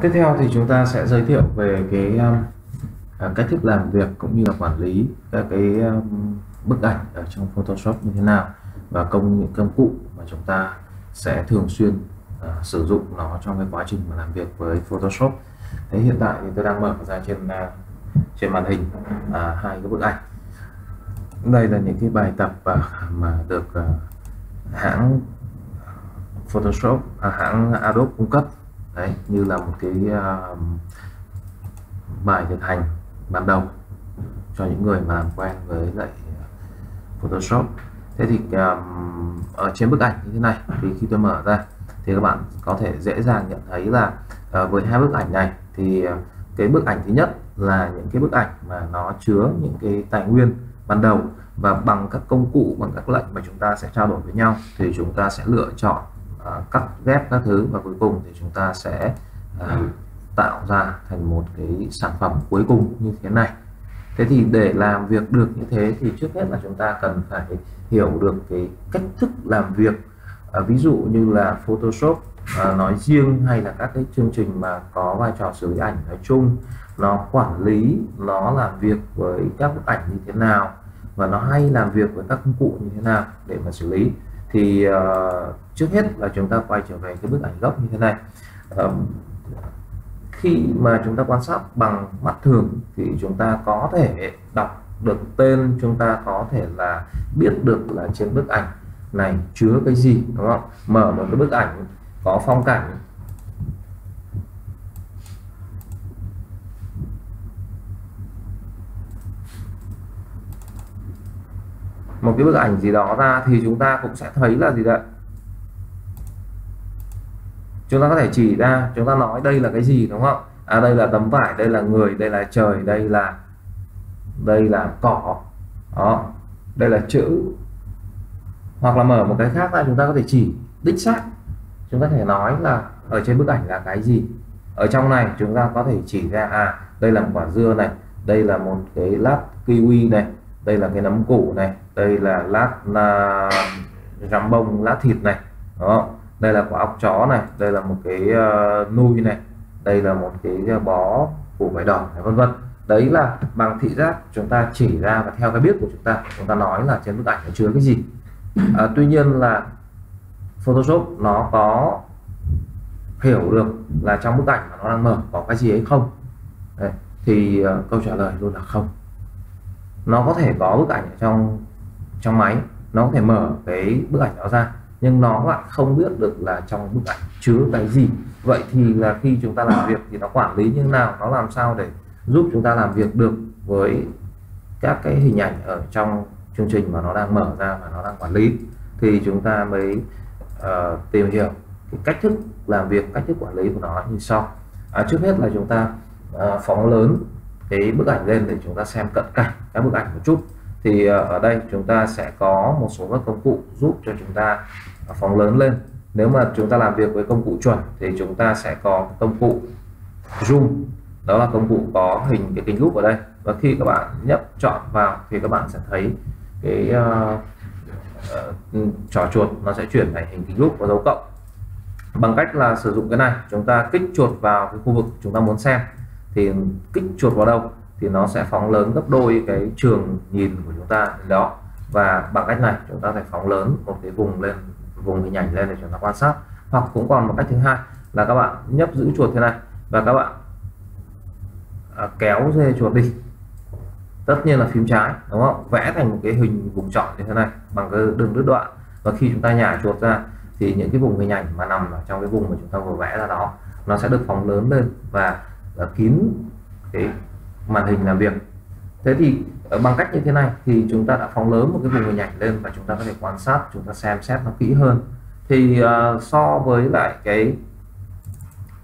Tiếp theo thì chúng ta sẽ giới thiệu về cái um, à, cách thức làm việc cũng như là quản lý các cái um, bức ảnh ở trong Photoshop như thế nào và công những công cụ mà chúng ta sẽ thường xuyên uh, sử dụng nó trong cái quá trình mà làm việc với Photoshop. Thế hiện tại thì tôi đang mở ra trên uh, trên màn hình uh, hai cái bức ảnh. Đây là những cái bài tập uh, mà được uh, hãng Photoshop, uh, hãng Adobe cung cấp đấy như là một cái uh, bài thực hành ban đầu cho những người mà làm quen với lại Photoshop. Thế thì um, ở trên bức ảnh như thế này thì khi tôi mở ra thì các bạn có thể dễ dàng nhận thấy là uh, với hai bức ảnh này thì uh, cái bức ảnh thứ nhất là những cái bức ảnh mà nó chứa những cái tài nguyên ban đầu và bằng các công cụ bằng các lệnh mà chúng ta sẽ trao đổi với nhau thì chúng ta sẽ lựa chọn uh, cắt ghép các thứ và cuối cùng thì chúng ta sẽ uh, tạo ra thành một cái sản phẩm cuối cùng như thế này. Thế thì để làm việc được như thế thì trước hết là chúng ta cần phải hiểu được cái cách thức làm việc. À, ví dụ như là Photoshop à, nói riêng hay là các cái chương trình mà có vai trò xử lý ảnh nói chung nó quản lý nó làm việc với các bức ảnh như thế nào và nó hay làm việc với các công cụ như thế nào để mà xử lý thì uh, trước hết là chúng ta quay trở về cái bức ảnh gốc như thế này. Um, khi mà chúng ta quan sát bằng mắt thường thì chúng ta có thể đọc được tên chúng ta có thể là biết được là trên bức ảnh này chứa cái gì đúng không? Mở một cái bức ảnh có phong cảnh một cái bức ảnh gì đó ra thì chúng ta cũng sẽ thấy là gì đấy chúng ta có thể chỉ ra, chúng ta nói đây là cái gì, đúng không? À đây là tấm vải, đây là người, đây là trời, đây là đây là cỏ. Đó, đây là chữ. Hoặc là mở một cái khác ra, chúng ta có thể chỉ đích xác. Chúng ta có thể nói là ở trên bức ảnh là cái gì. Ở trong này chúng ta có thể chỉ ra à đây là một quả dưa này, đây là một cái lát kiwi này, đây là cái nấm củ này đây là lát là rắm bông lát thịt này. Đó. Đây là quả ốc chó này đây là một cái à, uh, nuôi này đây là một cái à, bó củ vải đỏ vân vân. Đấy là bằng thị giác chúng ta chỉ ra và theo cái biết của chúng ta. Chúng ta nói là trên bức ảnh nó chứa cái gì. À, tuy nhiên là Photoshop nó có hiểu được là trong bức ảnh mà nó đang mở có cái gì ấy không. Đấy, thì uh, câu trả lời luôn là không. Nó có thể có bức ảnh ở trong trong máy nó có thể mở cái bức ảnh đó ra nhưng nó lại không biết được là trong bức ảnh chứa cái gì. Vậy thì là khi chúng ta làm việc thì nó quản lý như thế nào nó làm sao để giúp chúng ta làm việc được với các cái hình ảnh ở trong chương trình mà nó đang mở ra và nó đang quản lý? Thì chúng ta mới uh, tìm hiểu cái cách thức làm việc cách thức quản lý của nó như sau. À, trước hết là chúng ta uh, phóng lớn cái bức ảnh lên để chúng ta xem cận cảnh các bức ảnh một chút thì ờ, ở đây chúng ta sẽ có một số các công cụ giúp cho chúng ta à, phóng lớn lên. Nếu mà chúng ta làm việc với công cụ chuẩn thì chúng ta sẽ có công cụ zoom. Đó là công cụ có hình cái kính lúp ở đây. Và khi các bạn nhấp chọn vào thì các bạn sẽ thấy cái uh, uh, trò chuột nó sẽ chuyển thành hình kính lúp và dấu cộng. Bằng cách là sử dụng cái này chúng ta kích chuột vào cái khu vực chúng ta muốn xem thì kích chuột vào đâu? Thì nó sẽ phóng lớn gấp đôi cái trường nhìn của chúng ta. Đó. Và bằng cách này chúng ta phải phóng lớn một cái vùng lên vùng hình ảnh lên để chúng ta quan sát. Hoặc cũng còn một cách thứ hai là các bạn nhấp giữ chuột thế này. Và các bạn à, kéo dê chuột đi. Tất nhiên là phím trái đúng không? Vẽ thành một cái hình vùng chọn như thế này bằng cái đường đứt đoạn. Và khi chúng ta nhả chuột ra thì những cái vùng hình ảnh mà nằm ở trong cái vùng mà chúng ta vừa vẽ ra đó nó sẽ được phóng lớn lên và, và kín cái màn hình làm việc. Thế thì ờ, bằng cách như thế này thì chúng ta đã phóng lớn một cái vùng hình ảnh lên và chúng ta có thể quan sát chúng ta xem xét nó kỹ hơn. Thì uh, so với lại cái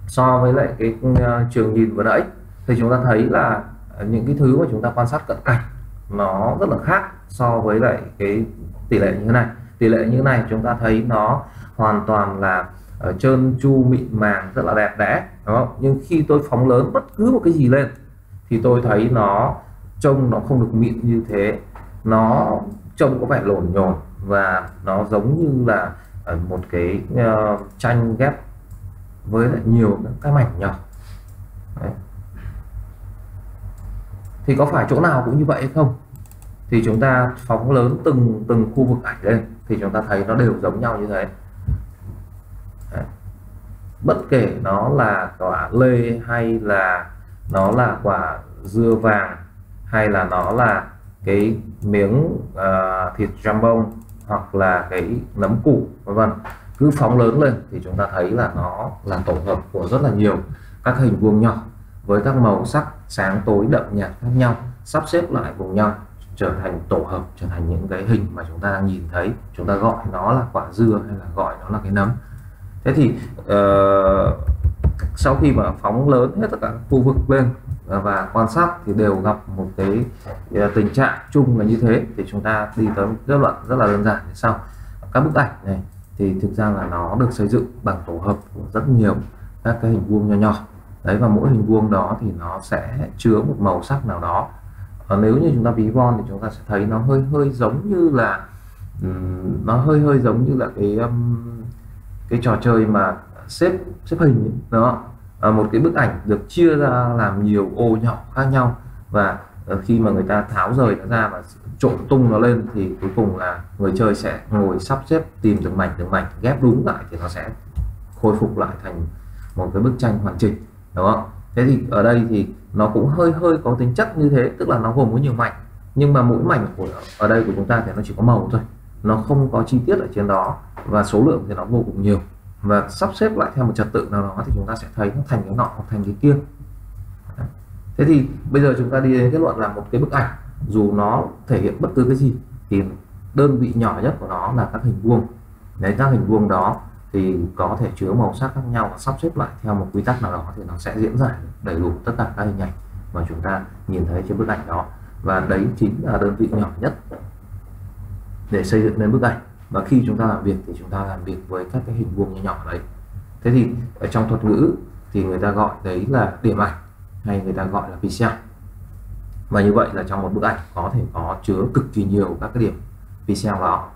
so với lại cái uh, trường nhìn vừa nãy thì chúng ta thấy là những cái thứ mà chúng ta quan sát cận cảnh nó rất là khác so với lại cái tỷ lệ như thế này. Tỷ lệ như thế này chúng ta thấy nó hoàn toàn là ở trơn chu mịn màng rất là đẹp đẽ đúng không? Nhưng khi tôi phóng lớn bất cứ một cái gì lên thì tôi thấy nó trông nó không được mịn như thế nó trông có vẻ lổn nhổn và nó giống như là một cái uh, tranh ghép với lại nhiều cái mảnh nhỏ Đấy. thì có phải chỗ nào cũng như vậy hay không thì chúng ta phóng lớn từng từng khu vực ảnh lên thì chúng ta thấy nó đều giống nhau như thế Đấy. bất kể nó là quả lê hay là nó là quả dưa vàng hay là nó là cái miếng uh, thịt jambon hoặc là cái nấm củ vân vân. Cứ phóng lớn lên thì chúng ta thấy là nó là tổ hợp của rất là nhiều các hình vuông nhỏ với các màu sắc sáng tối đậm nhạt khác nhau sắp xếp lại cùng nhau trở thành tổ hợp trở thành những cái hình mà chúng ta đang nhìn thấy. Chúng ta gọi nó là quả dưa hay là gọi nó là cái nấm. Thế thì uh, sau khi mà phóng lớn hết tất cả khu vực lên và quan sát thì đều gặp một cái ờ, tình trạng chung là như thế. Thì chúng ta đi tới kết luận rất là đơn giản như sau. Các bức ảnh này thì thực ra là nó được xây dựng bằng tổ hợp của rất nhiều các cái hình vuông nho nhỏ. Đấy và mỗi hình vuông đó thì nó sẽ chứa một màu sắc nào đó. Và nếu như chúng ta ví von thì chúng ta sẽ thấy nó hơi hơi giống như là um, nó hơi hơi giống như là cái um, cái trò chơi mà xếp xếp hình đó à, một cái bức ảnh được chia ra làm nhiều ô nhỏ khác nhau. Và ờ, khi mà người ta tháo rời nó ra và trộn tung nó lên thì cuối cùng là người chơi sẽ ngồi sắp xếp tìm từng mảnh từng mảnh ghép đúng lại thì nó sẽ khôi phục lại thành một cái bức tranh hoàn chỉnh đúng không thế thì ở đây thì nó cũng hơi hơi có tính chất như thế tức là nó gồm có nhiều mảnh. Nhưng mà mỗi mảnh của ở đây của chúng ta thì nó chỉ có màu thôi. Nó không có chi tiết ở trên đó và số lượng thì nó vô cùng nhiều và sắp xếp lại theo một trật tự nào đó thì chúng ta sẽ thấy nó thành cái nọ hoặc thành cái kia. Thế thì bây giờ chúng ta đi đến kết luận là một cái bức ảnh. Dù nó thể hiện bất cứ cái gì, thì đơn vị nhỏ nhất của nó là các hình vuông. Đấy, các hình vuông đó thì có thể chứa màu sắc khác nhau và sắp xếp lại theo một quy tắc nào đó thì nó sẽ diễn giải đầy đủ tất cả các hình ảnh mà chúng ta nhìn thấy trên bức ảnh đó. Và đấy chính là đơn vị nhỏ nhất để xây dựng nên bức ảnh và khi chúng ta làm việc thì chúng ta làm việc với các cái hình vuông nhỏ nhỏ đấy. Thế thì ở trong thuật ngữ thì người ta gọi đấy là điểm ảnh hay người ta gọi là pixel. Và như vậy là trong một bức ảnh có thể có chứa cực kỳ nhiều các cái điểm pixel đó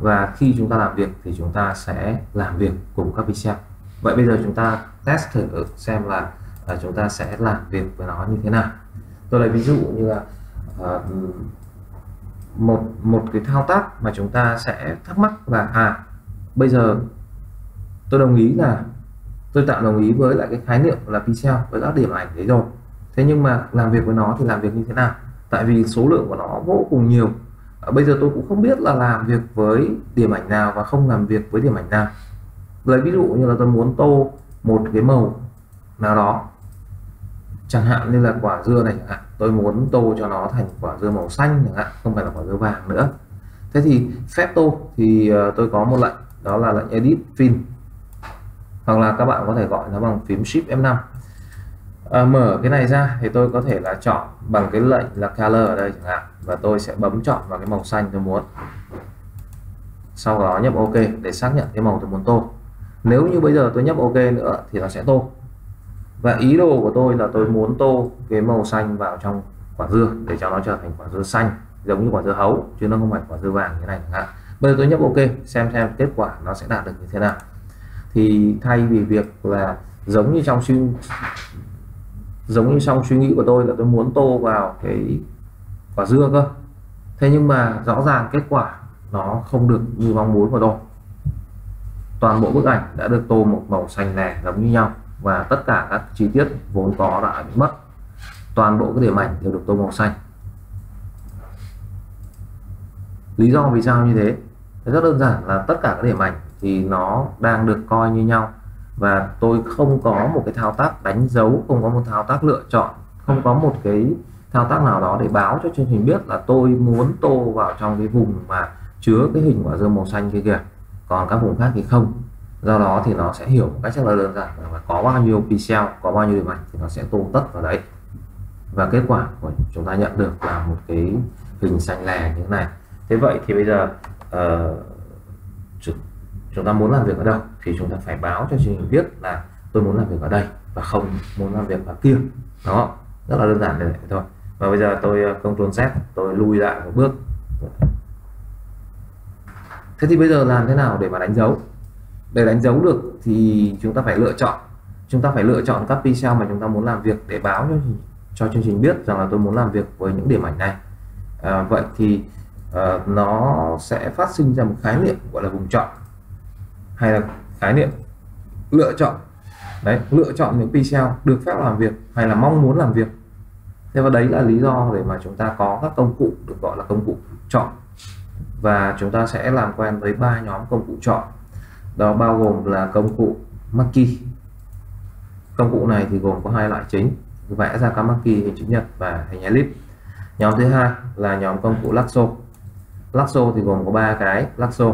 và khi chúng ta làm việc thì chúng ta sẽ làm việc cùng các pixel. Vậy bây giờ chúng ta test thử xem là uh, chúng ta sẽ làm việc với nó như thế nào. Tôi lấy ví dụ như là uh, một một cái thao tác mà chúng ta sẽ thắc mắc là à bây giờ tôi đồng ý là tôi tạo đồng ý với lại cái khái niệm là pixel với các điểm ảnh đấy rồi. Thế nhưng mà làm việc với nó thì làm việc như thế nào? Tại vì số lượng của nó vô cùng nhiều. À, bây giờ tôi cũng không biết là làm việc với điểm ảnh nào và không làm việc với điểm ảnh nào. Lấy ví dụ như là tôi muốn tô một cái màu nào đó chẳng hạn như là quả dưa này chẳng hạn tôi muốn tô cho nó thành quả dưa màu xanh chẳng hạn không phải là quả dưa vàng nữa. Thế thì phép tô thì ờ, tôi có một lệnh đó là lệnh edit fill hoặc là các bạn có thể gọi nó bằng phím shift F5 à, ờ, mở cái này ra thì tôi có thể là chọn bằng cái lệnh là color ở đây chẳng hạn và tôi sẽ bấm chọn vào cái màu xanh tôi muốn. Sau đó nhấp ok để xác nhận cái màu tôi muốn tô. Nếu như bây giờ tôi nhấp ok nữa thì nó sẽ tô và ý đồ của tôi là tôi muốn tô cái màu xanh vào trong quả dưa để cho nó trở thành quả dưa xanh, giống như quả dưa hấu, chứ nó không phải quả dưa vàng như này chẳng hạn. Bây giờ tôi nhấp ok, xem xem kết quả nó sẽ đạt được như thế nào. Thì thay vì việc là giống như trong suy, giống như trong suy nghĩ của tôi là tôi muốn tô vào cái quả dưa cơ. Thế nhưng mà rõ ràng kết quả nó không được như mong muốn của tôi. Toàn bộ bức ảnh đã được tô một màu xanh lè giống như nhau và tất cả các chi tiết vốn có đã bị mất. Toàn bộ cái điểm ảnh đều được tô màu xanh. Lý do vì sao như thế? Rất đơn giản là tất cả các điểm ảnh thì nó đang được coi như nhau. Và tôi không có một cái thao tác đánh dấu, không có một thao tác lựa chọn, không có một cái thao tác nào đó để báo cho chương trình biết là tôi muốn tô vào trong cái vùng mà chứa cái hình quả dưa màu xanh kia kìa. Còn các vùng khác thì không do đó thì nó sẽ hiểu một cách rất là đơn giản là có bao nhiêu pixel có bao nhiêu điểm ảnh thì nó sẽ tô tất vào đấy. Và kết quả của chúng ta nhận được là một cái hình xanh lè như thế này. Thế vậy thì bây giờ uh, chúng ta muốn làm việc ở đâu thì chúng ta phải báo cho chương trình biết là tôi muốn làm việc ở đây và không muốn làm việc ở kia đó rất là đơn giản để thôi. Và bây giờ tôi ờ, công Ctrl Z tôi lui lại một bước. Thế thì bây giờ làm thế nào để mà đánh dấu? Để đánh dấu được thì chúng ta phải lựa chọn. Chúng ta phải lựa chọn các pixel mà chúng ta muốn làm việc để báo cho cho chương trình biết rằng là tôi muốn làm việc với những điểm ảnh này. À, vậy thì à, nó sẽ phát sinh ra một khái niệm gọi là vùng chọn hay là khái niệm lựa chọn. Đấy lựa chọn những pixel được phép làm việc hay là mong muốn làm việc. Thế và đấy là lý do để mà chúng ta có các công cụ được gọi là công cụ chọn. Và chúng ta sẽ làm quen với ba nhóm công cụ chọn đó bao gồm là công cụ Marquee công cụ này thì gồm có hai loại chính. Vẽ ra các Marquee hình chữ nhật và hình elip. Nhóm thứ hai là nhóm công cụ Lasso Lasso thì gồm có ba cái. Lasso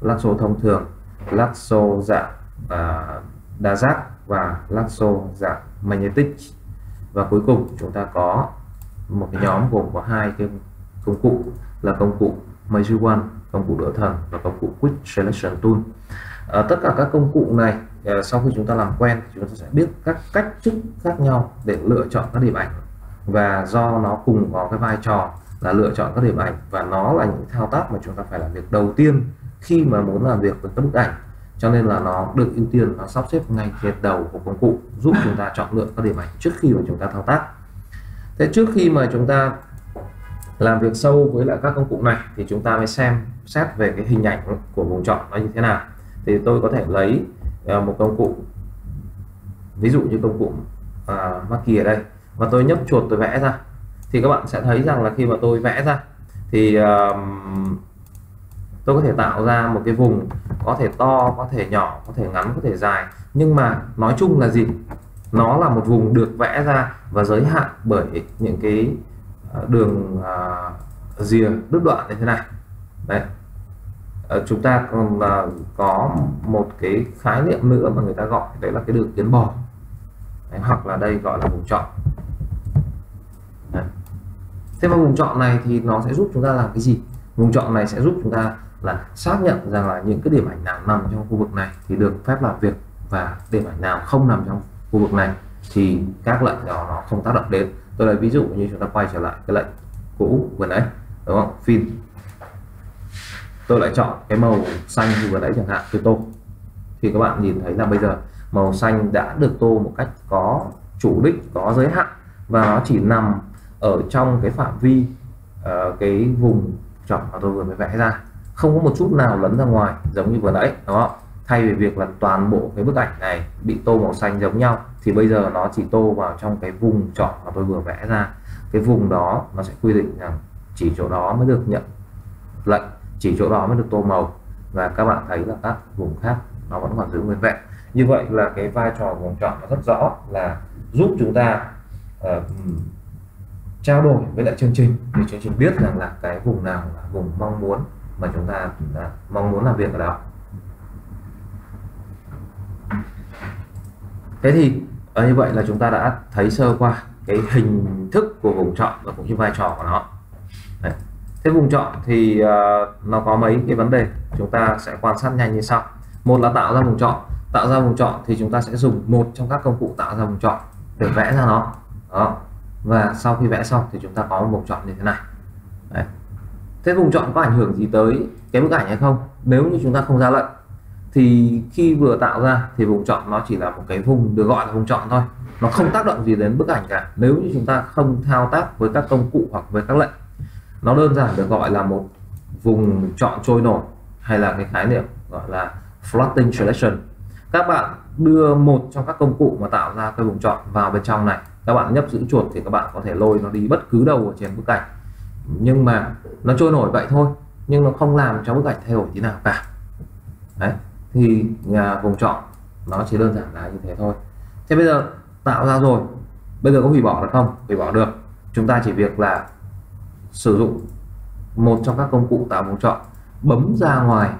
Lasso thông thường Lasso dạng uh, đa giác và Lasso dạng magnetic. Và cuối cùng chúng ta có một cái nhóm gồm có hai cái công cụ là công cụ Magic One công cụ đỡ thần và công cụ Quick Selection Tool à, tất cả các công cụ này à, sau khi chúng ta làm quen chúng ta sẽ biết các cách thức khác nhau để lựa chọn các điểm ảnh. Và do nó cùng có cái vai trò là lựa chọn các điểm ảnh và nó là những thao tác mà chúng ta phải làm việc đầu tiên khi mà muốn làm việc với các bức ảnh. Cho nên là nó được ưu tiên nó sắp xếp ngay trên đầu của công cụ giúp chúng ta chọn lựa các điểm ảnh trước khi mà chúng ta thao tác. Thế trước khi mà chúng ta làm việc sâu với lại các công cụ này thì chúng ta mới xem xét về cái hình ảnh của vùng chọn nó như thế nào thì tôi có thể lấy ờ, một công cụ ví dụ như công cụ à, Maki ở đây. Và tôi nhấp chuột tôi vẽ ra. Thì các bạn sẽ thấy rằng là khi mà tôi vẽ ra thì um, tôi có thể tạo ra một cái vùng có thể to có thể nhỏ có thể ngắn có thể dài. Nhưng mà nói chung là gì? Nó là một vùng được vẽ ra và giới hạn bởi những cái ờ, đường uh, rìa đứt đoạn như thế này. Đấy. Ờ, chúng ta còn là có một cái khái niệm nữa mà người ta gọi đấy là cái đường tiến bò đấy, hoặc là đây gọi là vùng chọn đấy. thế mà vùng chọn này thì nó sẽ giúp chúng ta làm cái gì? Vùng chọn này sẽ giúp chúng ta là xác nhận rằng là những cái điểm ảnh nào nằm trong khu vực này thì được phép làm việc và điểm ảnh nào không nằm trong khu vực này thì các lệnh đó nó không tác động đến. Tôi lấy ví dụ như chúng ta quay trở lại cái lệnh cũ vừa nãy đúng không? Phim tôi lại chọn cái màu xanh như vừa nãy chẳng hạn tôi tô thì các bạn nhìn thấy là bây giờ màu xanh đã được tô một cách có chủ đích có giới hạn. Và nó chỉ nằm ở trong cái phạm vi uh, cái vùng chọn mà tôi vừa mới vẽ ra. Không có một chút nào lấn ra ngoài giống như vừa nãy đó thay vì việc là toàn bộ cái bức ảnh này bị tô màu xanh giống nhau thì bây giờ nó chỉ tô vào trong cái vùng chọn mà tôi vừa vẽ ra. Cái vùng đó nó sẽ quy định rằng chỉ chỗ đó mới được nhận lệnh chỉ chỗ đó mới được tô màu. Và các bạn thấy là các vùng khác nó vẫn còn giữ nguyên vẹn. Như vậy là cái vai trò vùng chọn nó rất rõ là giúp chúng ta uh, trao đổi với lại chương trình để chương trình biết rằng là cái vùng nào là vùng mong muốn mà chúng ta, chúng ta mong muốn làm việc ở đó. Thế thì à, như vậy là chúng ta đã thấy sơ qua cái hình thức của vùng chọn và cũng như vai trò của nó. Đấy thế vùng chọn thì uh, nó có mấy cái vấn đề chúng ta sẽ quan sát nhanh như sau. Một là tạo ra vùng chọn tạo ra vùng chọn thì chúng ta sẽ dùng một trong các công cụ tạo ra vùng chọn để vẽ ra nó. Đó. Và sau khi vẽ xong thì chúng ta có một vùng chọn như thế này. Đấy. Thế vùng chọn có ảnh hưởng gì tới cái bức ảnh hay không? Nếu như chúng ta không ra lệnh thì khi vừa tạo ra thì vùng chọn nó chỉ là một cái vùng được gọi là vùng chọn thôi. Nó không tác động gì đến bức ảnh cả. Nếu như chúng ta không thao tác với các công cụ hoặc với các lệnh nó đơn giản được gọi là một vùng chọn trôi nổi hay là cái khái niệm gọi là floating selection các bạn đưa một trong các công cụ mà tạo ra cái vùng chọn vào bên trong này. Các bạn nhấp giữ chuột thì các bạn có thể lôi nó đi bất cứ đâu ở trên bức ảnh. Nhưng mà nó trôi nổi vậy thôi, nhưng nó không làm cho bức ảnh thay đổi tí nào cả. Đấy, thì nhà vùng chọn nó chỉ đơn giản là như thế thôi. Thế bây giờ tạo ra rồi, bây giờ có hủy bỏ được không? Hủy bỏ được. Chúng ta chỉ việc là sử dụng một trong các công cụ tạo vùng chọn bấm ra ngoài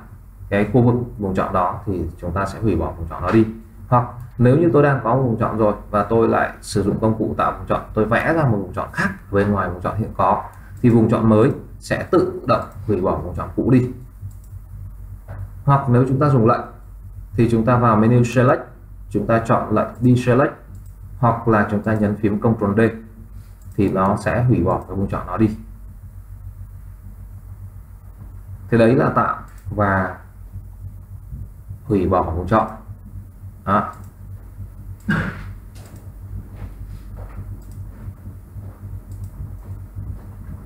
cái khu vực vùng chọn đó thì chúng ta sẽ hủy bỏ vùng chọn đó đi. Hoặc nếu như tôi đang có vùng chọn rồi và tôi lại sử dụng công cụ tạo vùng chọn tôi vẽ ra một vùng chọn khác bên ngoài vùng chọn hiện có, thì vùng chọn mới sẽ tự động hủy bỏ vùng chọn cũ đi. Hoặc nếu chúng ta dùng lệnh, thì chúng ta vào menu select, chúng ta chọn lệnh deselect hoặc là chúng ta nhấn phím Ctrl D thì nó sẽ hủy bỏ cái vùng chọn nó đi. cái đấy là tạo và hủy bỏ vùng chọn đó.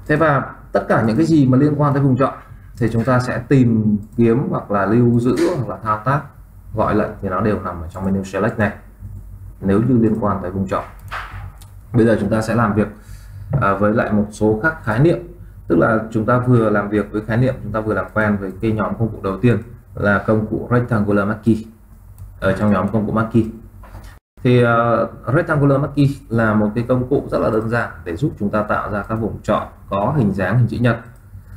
thế và tất cả những cái gì mà liên quan tới vùng chọn thì chúng ta sẽ tìm kiếm hoặc là lưu giữ hoặc là thao tác, gọi lệnh thì nó đều nằm ở trong menu select này, nếu như liên quan tới vùng chọn bây giờ chúng ta sẽ làm việc à, với lại một số các khái niệm tức là chúng ta vừa làm việc với khái niệm chúng ta vừa làm quen với cái nhóm công cụ đầu tiên là công cụ rectangular marquee ở trong nhóm công cụ marquee. Thì uh, rectangular marquee là một cái công cụ rất là đơn giản để giúp chúng ta tạo ra các vùng chọn có hình dáng hình chữ nhật.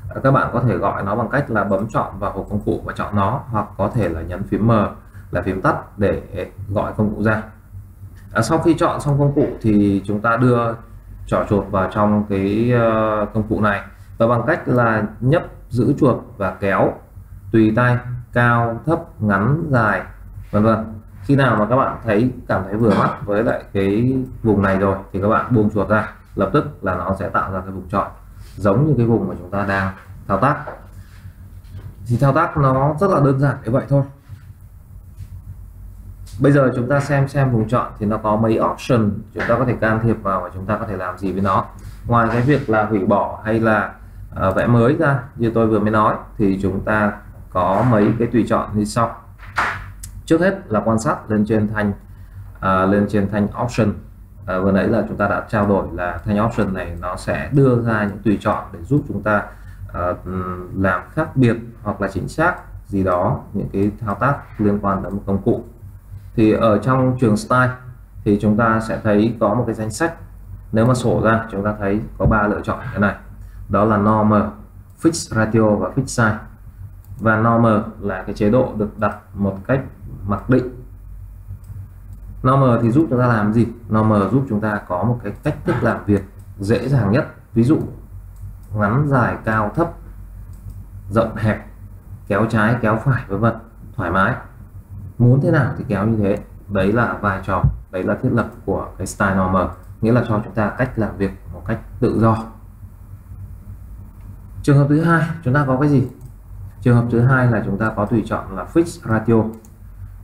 Ờ, các bạn có thể gọi nó bằng cách là bấm chọn vào hộp công cụ và chọn nó hoặc có thể là nhấn phím M là phím tắt để gọi công cụ ra. À, sau khi chọn xong công cụ thì chúng ta đưa trỏ chuột vào trong cái công cụ này và bằng cách là nhấp, giữ chuột và kéo, tùy tay, cao, thấp, ngắn, dài, vân vân. Khi nào mà các bạn thấy, cảm thấy vừa mắt với lại cái vùng này rồi thì các bạn buông chuột ra, lập tức là nó sẽ tạo ra cái vùng chọn giống như cái vùng mà chúng ta đang thao tác. Thì thao tác nó rất là đơn giản như vậy thôi. Bây giờ chúng ta xem xem vùng chọn thì nó có mấy option, chúng ta có thể can thiệp vào và chúng ta có thể làm gì với nó. Ngoài cái việc là hủy bỏ hay là Ờ, vẽ mới ra như tôi vừa mới nói thì chúng ta có mấy cái tùy chọn như sau. Trước hết là quan sát lên trên thanh à, lên trên thanh option. À, vừa nãy là chúng ta đã trao đổi là thanh option này nó sẽ đưa ra những tùy chọn để giúp chúng ta à, làm khác biệt hoặc là chính xác gì đó những cái thao tác liên quan đến một công cụ. Thì ở trong trường style thì chúng ta sẽ thấy có một cái danh sách. Nếu mà sổ ra chúng ta thấy có ba lựa chọn như này đó là normal fix ratio và fix size. Và normal là cái chế độ được đặt một cách mặc định. Normal thì giúp chúng ta làm gì? Normal giúp chúng ta có một cái cách thức làm việc dễ dàng nhất. Ví dụ, ngắn dài, cao, thấp, rộng, hẹp, kéo trái, kéo phải, vân vân, thoải mái. Muốn thế nào thì kéo như thế. Đấy là vai trò, đấy là thiết lập của cái style normal. Nghĩa là cho chúng ta cách làm việc một cách tự do trường hợp thứ hai, chúng ta có cái gì? Trường hợp thứ hai là chúng ta có tùy chọn là fix ratio.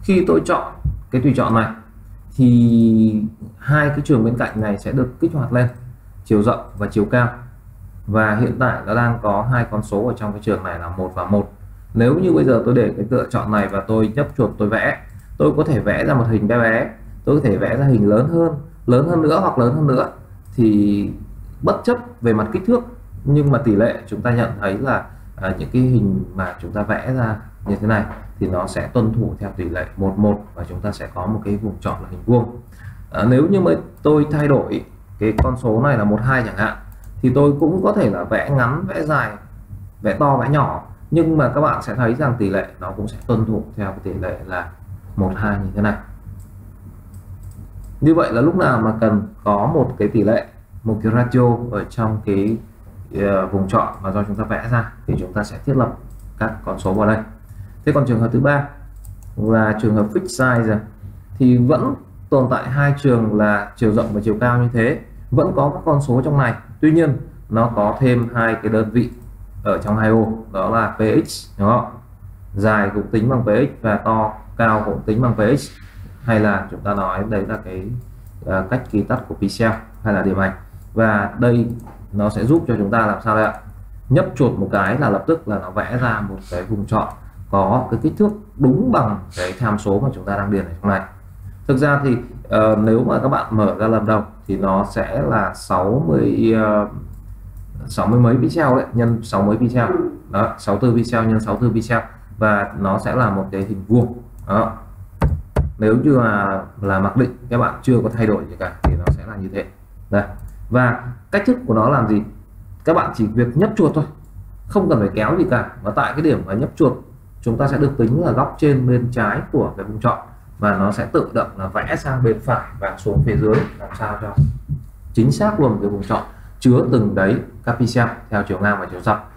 Khi tôi chọn cái tùy chọn này, thì hai cái trường bên cạnh này sẽ được kích hoạt lên, chiều rộng và chiều cao. Và hiện tại nó đang có hai con số ở trong cái trường này là một và một. Nếu như bây giờ tôi để cái lựa chọn này và tôi nhấp chuột, tôi vẽ, tôi có thể vẽ ra một hình bé bé, tôi có thể vẽ ra hình lớn hơn lớn hơn nữa hoặc lớn hơn nữa, thì bất chấp về mặt kích thước nhưng mà tỷ lệ chúng ta nhận thấy là à, những cái hình mà chúng ta vẽ ra như thế này thì nó sẽ tuân thủ theo tỷ lệ 11 và chúng ta sẽ có một cái vùng chọn là hình vuông. À, nếu như mà tôi thay đổi cái con số này là 12 chẳng hạn thì tôi cũng có thể là vẽ ngắn vẽ dài vẽ to vẽ nhỏ. Nhưng mà các bạn sẽ thấy rằng tỷ lệ nó cũng sẽ tuân thủ theo cái tỷ lệ là 12 như thế này. Như vậy là lúc nào mà cần có một cái tỷ lệ một cái ratio ở trong cái Ờ, vùng chọn mà do chúng ta vẽ ra thì chúng ta sẽ thiết lập các con số vào đây. Thế còn trường hợp thứ ba là trường hợp fix size à, thì vẫn tồn tại hai trường là chiều rộng và chiều cao như thế vẫn có các con số trong này. Tuy nhiên nó có thêm hai cái đơn vị ở trong hai ô đó là px đúng không? Dài cũng tính bằng px và to cao cũng tính bằng px hay là chúng ta nói đấy là cái uh, cách ký tắt của pixel hay là điểm ảnh. Và đây nó sẽ giúp cho chúng ta làm sao đây ạ? Nhấp chuột một cái là lập tức là nó vẽ ra một cái vùng chọn có cái kích thước đúng bằng cái tham số mà chúng ta đang điền ở trong này. Thực ra thì uh, nếu mà các bạn mở ra lần đầu thì nó sẽ là 60 uh, 60 mấy pixel đấy nhân 60 pixel. Đó 64 pixel nhân 64 pixel. Và nó sẽ là một cái hình vuông. Đó. Nếu như là là mặc định các bạn chưa có thay đổi gì cả thì nó sẽ là như thế. Đây và cách thức của nó làm gì? Các bạn chỉ việc nhấp chuột thôi. Không cần phải kéo gì cả. Và tại cái điểm mà nhấp chuột chúng ta sẽ được tính là góc trên bên trái của cái vùng chọn và nó sẽ tự động là vẽ sang bên phải và xuống phía dưới làm sao cho chính xác luôn cái vùng chọn chứa từng đấy các pixel theo chiều ngang và chiều dọc.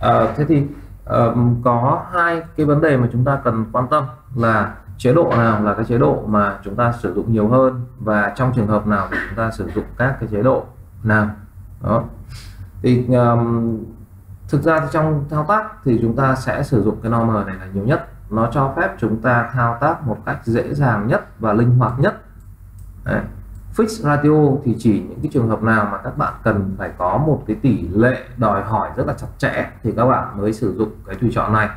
À, thế thì um, có hai cái vấn đề mà chúng ta cần quan tâm là chế độ nào là cái chế độ mà chúng ta sử dụng nhiều hơn và trong trường hợp nào thì chúng ta sử dụng các cái chế độ nào đó. Thì um, thực ra thì trong thao tác thì chúng ta sẽ sử dụng cái normal này là nhiều nhất. Nó cho phép chúng ta thao tác một cách dễ dàng nhất và linh hoạt nhất. Đấy. fix ratio thì chỉ những cái trường hợp nào mà các bạn cần phải có một cái tỷ lệ đòi hỏi rất là chặt chẽ thì các bạn mới sử dụng cái tùy chọn này.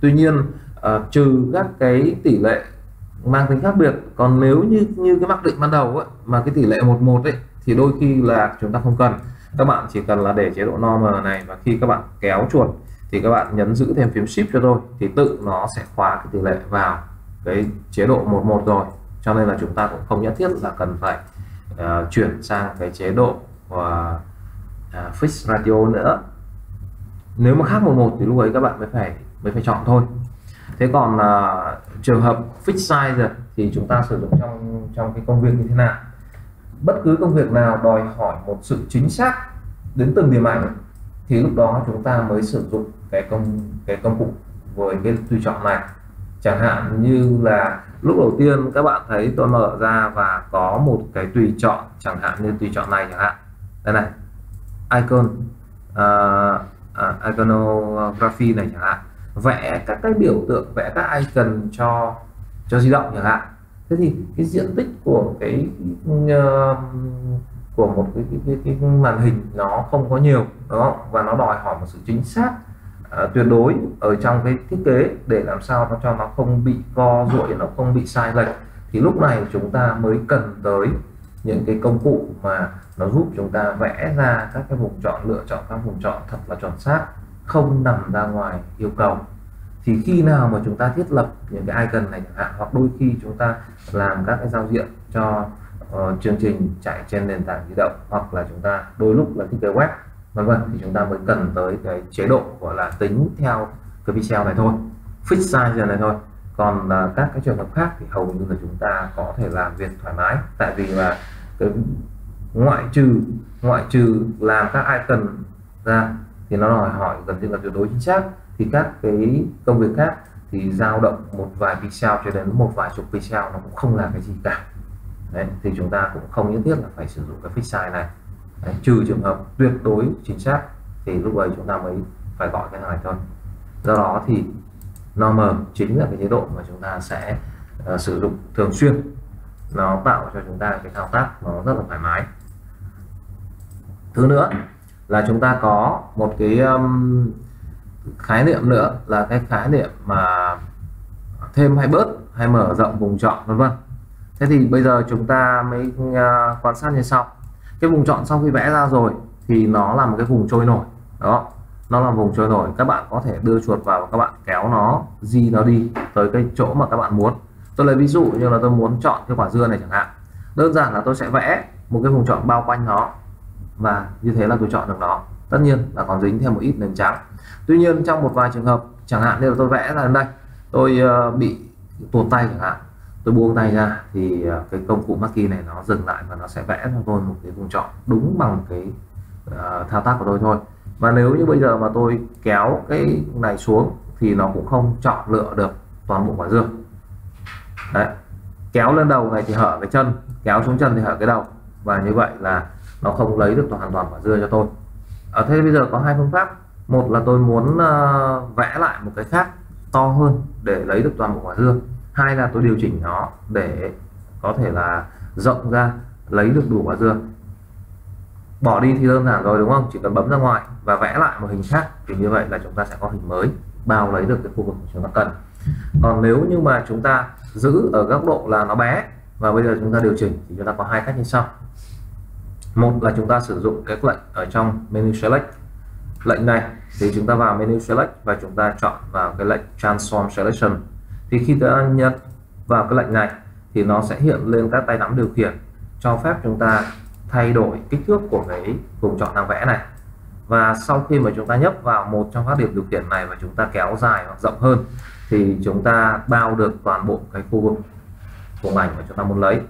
Tuy nhiên uh, trừ các cái tỷ lệ mang tính khác biệt còn nếu như như cái mặc định ban đầu ấy, mà cái tỷ lệ một một ấy thì đôi khi là chúng ta không cần. Các bạn chỉ cần là để chế độ normal này và khi các bạn kéo chuột thì các bạn nhấn giữ thêm phím shift cho tôi thì tự nó sẽ khóa cái tỷ lệ vào cái chế độ 11 rồi. Cho nên là chúng ta cũng không nhất thiết là cần phải uh, chuyển sang cái chế độ ờ, ờ, uh, uh, fix ratio nữa. Nếu mà khác 11 thì lúc ấy các bạn mới phải mới phải chọn thôi. Thế còn uh, trường hợp fix size thì chúng ta sử dụng trong trong cái công việc như thế nào? Bất cứ công việc nào đòi hỏi một sự chính xác đến từng điểm ảnh thì lúc đó chúng ta mới sử dụng cái công cái công cụ với cái tùy chọn này. Chẳng hạn như là lúc đầu tiên các bạn thấy tôi mở ra và có một cái tùy chọn chẳng hạn như tùy chọn này chẳng hạn. Đây này icon uh, uh, iconography này chẳng hạn. Vẽ các cái biểu tượng vẽ các icon cho cho di động chẳng hạn thế thì cái diện tích của cái uh, của một cái, cái, cái, cái màn hình nó không có nhiều đó và nó đòi hỏi một sự chính xác uh, tuyệt đối ở trong cái thiết kế để làm sao nó cho nó không bị co duỗi nó không bị sai lệch. Thì lúc này chúng ta mới cần tới những cái công cụ mà nó giúp chúng ta vẽ ra các cái vùng chọn lựa chọn các vùng chọn thật là chuẩn xác không nằm ra ngoài yêu cầu thì khi nào mà chúng ta thiết lập những cái icon này chẳng hạn hoặc đôi khi chúng ta làm các cái giao diện cho uh, chương trình chạy trên nền tảng di động hoặc là chúng ta đôi lúc là thiết kế web vân vân thì chúng ta mới cần tới cái chế độ gọi là tính theo cái pixel này thôi fix size này thôi. Còn uh, các cái trường hợp khác thì hầu như là chúng ta có thể làm việc thoải mái. Tại vì là cái ngoại trừ ngoại trừ làm các icon ra thì nó đòi hỏi gần như là tuyệt đối chính xác thì các cái công việc khác thì dao động một vài pixel cho đến một vài chục pixel nó cũng không là cái gì cả. Đấy, thì chúng ta cũng không nhất thiết là phải sử dụng cái fix size này. Đấy, trừ trường hợp tuyệt đối chính xác thì lúc ấy chúng ta mới phải gọi cái này thôi. Do đó thì normal chính là cái chế độ mà chúng ta sẽ uh, sử dụng thường xuyên nó tạo cho chúng ta cái thao tác nó rất là thoải mái. Thứ nữa là chúng ta có một cái um, khái niệm nữa là cái khái niệm mà thêm hay bớt hay mở rộng vùng chọn, vân vân. Thế thì bây giờ chúng ta mới à, quan sát như sau. Cái vùng chọn sau khi vẽ ra rồi thì nó là một cái vùng trôi nổi, đó. Nó là vùng trôi nổi, các bạn có thể đưa chuột vào và các bạn kéo nó, di nó đi tới cái chỗ mà các bạn muốn. Tôi lấy ví dụ như là tôi muốn chọn cái quả dưa này chẳng hạn. Đơn giản là tôi sẽ vẽ một cái vùng chọn bao quanh nó và như thế là tôi chọn được nó tất nhiên là còn dính thêm một ít nền trắng. Tuy nhiên trong một vài trường hợp chẳng hạn như là tôi vẽ ra đây tôi ờ, bị tuột tay chẳng hạn tôi buông tay ra thì ờ, cái công cụ Maki này nó dừng lại và nó sẽ vẽ cho tôi một cái vùng chọn đúng bằng cái uh, thao tác của tôi thôi. Và nếu như bây giờ mà tôi kéo cái này xuống thì nó cũng không chọn lựa được toàn bộ quả dưa. Đấy. kéo lên đầu này thì hở cái chân kéo xuống chân thì hở cái đầu. Và như vậy là nó không lấy được hoàn toàn quả dưa cho tôi ở thế bây giờ có hai phương pháp. Một là tôi muốn uh, vẽ lại một cái khác to hơn để lấy được toàn bộ quả dưa hai là tôi điều chỉnh nó để có thể là rộng ra lấy được đủ quả dưa bỏ đi thì đơn giản rồi đúng không? Chỉ cần bấm ra ngoài và vẽ lại một hình khác thì như vậy là chúng ta sẽ có hình mới bao lấy được cái khu vực chúng ta cần. Còn nếu như mà chúng ta giữ ở góc độ là nó bé và bây giờ chúng ta điều chỉnh thì chúng ta có hai cách như sau một là chúng ta sử dụng cái lệnh ở trong menu select. Lệnh này thì chúng ta vào menu select và chúng ta chọn vào cái lệnh transform selection. Thì khi ta nhấn vào cái lệnh này thì nó sẽ hiện lên các tay nắm điều khiển, cho phép chúng ta thay đổi kích thước của cái vùng chọn đang vẽ này. Và sau khi mà chúng ta nhấp vào một trong các điểm điều khiển này và chúng ta kéo dài hoặc rộng hơn, thì chúng ta bao được toàn bộ cái khu vực vùng ảnh mà chúng ta muốn lấy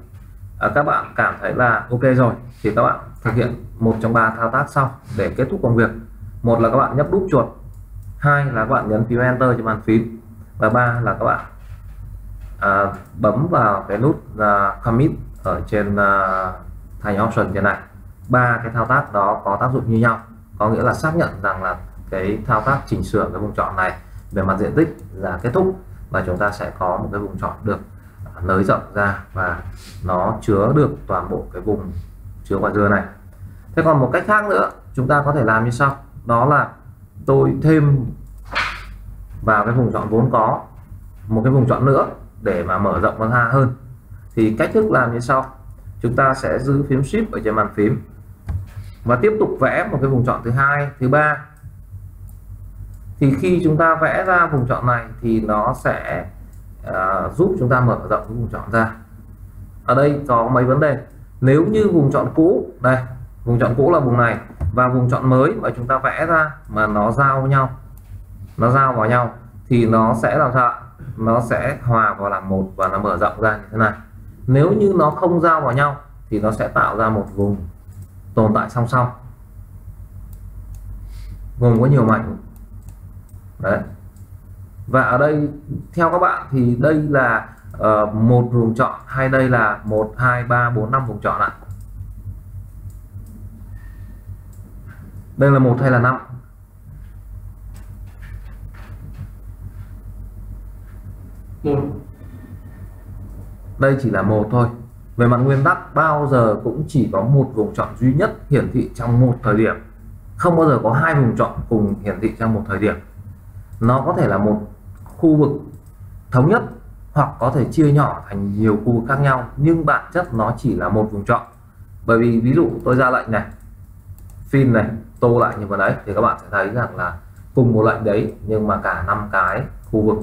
à, các bạn cảm thấy là ok rồi thì các bạn thực hiện một trong ba thao tác sau để kết thúc công việc. Một là các bạn nhấp đúp chuột hai là các bạn nhấn phím enter trên bàn phím và ba là các bạn à, bấm vào cái nút uh, commit ở trên uh, thành option trên này. Ba cái thao tác đó có tác dụng như nhau có nghĩa là xác nhận rằng là cái thao tác chỉnh sửa cái vùng chọn này về mặt diện tích là kết thúc và chúng ta sẽ có một cái vùng chọn được nới rộng ra và nó chứa được toàn bộ cái vùng chứa quả dưa này. Thế còn một cách khác nữa, chúng ta có thể làm như sau. Đó là tôi thêm vào cái vùng chọn vốn có một cái vùng chọn nữa để mà mở rộng ra hơn. Thì cách thức làm như sau. Chúng ta sẽ giữ phím shift ở trên bàn phím và tiếp tục vẽ một cái vùng chọn thứ hai, thứ ba. Thì khi chúng ta vẽ ra vùng chọn này thì nó sẽ Ờ, giúp chúng ta mở rộng cái vùng chọn ra. Ở đây có mấy vấn đề. Nếu như vùng chọn cũ, đây, vùng chọn cũ là vùng này và vùng chọn mới mà chúng ta vẽ ra mà nó giao nhau, nó giao vào nhau thì nó sẽ làm sao nó sẽ hòa vào làm một và nó mở rộng ra như thế này. Nếu như nó không giao vào nhau thì nó sẽ tạo ra một vùng tồn tại song song. Vùng có nhiều mảnh. Đấy và ở đây theo các bạn thì đây là uh, một vùng chọn hay đây là một hai ba bốn năm vùng chọn ạ? Đây là một hay là năm? Một. Đây chỉ là một thôi. Về mặt nguyên tắc bao giờ cũng chỉ có một vùng chọn duy nhất hiển thị trong một thời điểm. Không bao giờ có hai vùng chọn cùng hiển thị trong một thời điểm. Nó có thể là một khu vực thống nhất hoặc có thể chia nhỏ thành nhiều khu vực khác nhau, nhưng bản chất nó chỉ là một vùng chọn bởi vì ví dụ tôi ra lệnh này, phim này, tô lại như vừa đấy thì các bạn sẽ thấy rằng là cùng một lệnh đấy, nhưng mà cả năm cái khu vực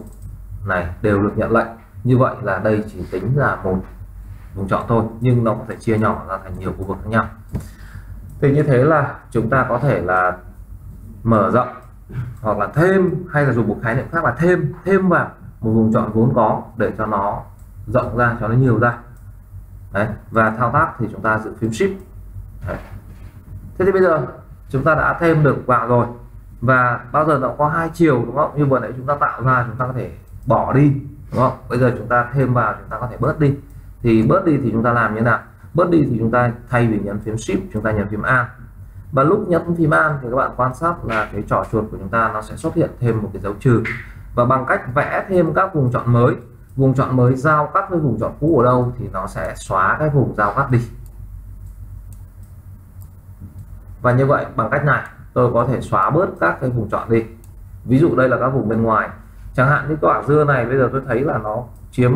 này đều được nhận lệnh. Như vậy là đây chỉ tính là một vùng chọn thôi, nhưng nó có thể chia nhỏ ra thành nhiều khu vực khác nhau. Thì như thế là chúng ta có thể là mở rộng hoặc là thêm, hay là dùng một khái niệm khác là thêm thêm vào một vùng chọn vốn có để cho nó rộng ra, cho nó nhiều ra. Đấy, và thao tác thì chúng ta giữ phím shift đấy. thế thì bây giờ chúng ta đã thêm được vào rồi. Và bao giờ nó có hai chiều, đúng không? Như vừa nãy chúng ta tạo ra, chúng ta có thể bỏ đi, đúng không? Bây giờ chúng ta thêm vào, chúng ta có thể bớt đi. Thì bớt đi thì chúng ta làm như nào? Bớt đi thì chúng ta thay vì nhấn phím shift chúng ta nhấn phím a và lúc nhấn phím an thì các bạn quan sát là cái trỏ chuột của chúng ta nó sẽ xuất hiện thêm một cái dấu trừ. Và bằng cách vẽ thêm các vùng chọn mới, vùng chọn mới giao cắt với vùng chọn cũ ở đâu thì nó sẽ xóa cái vùng giao cắt đi. Và như vậy, bằng cách này, tôi có thể xóa bớt các cái vùng chọn đi. Ví dụ đây là các vùng bên ngoài. Chẳng hạn như quả dưa này, bây giờ tôi thấy là nó chiếm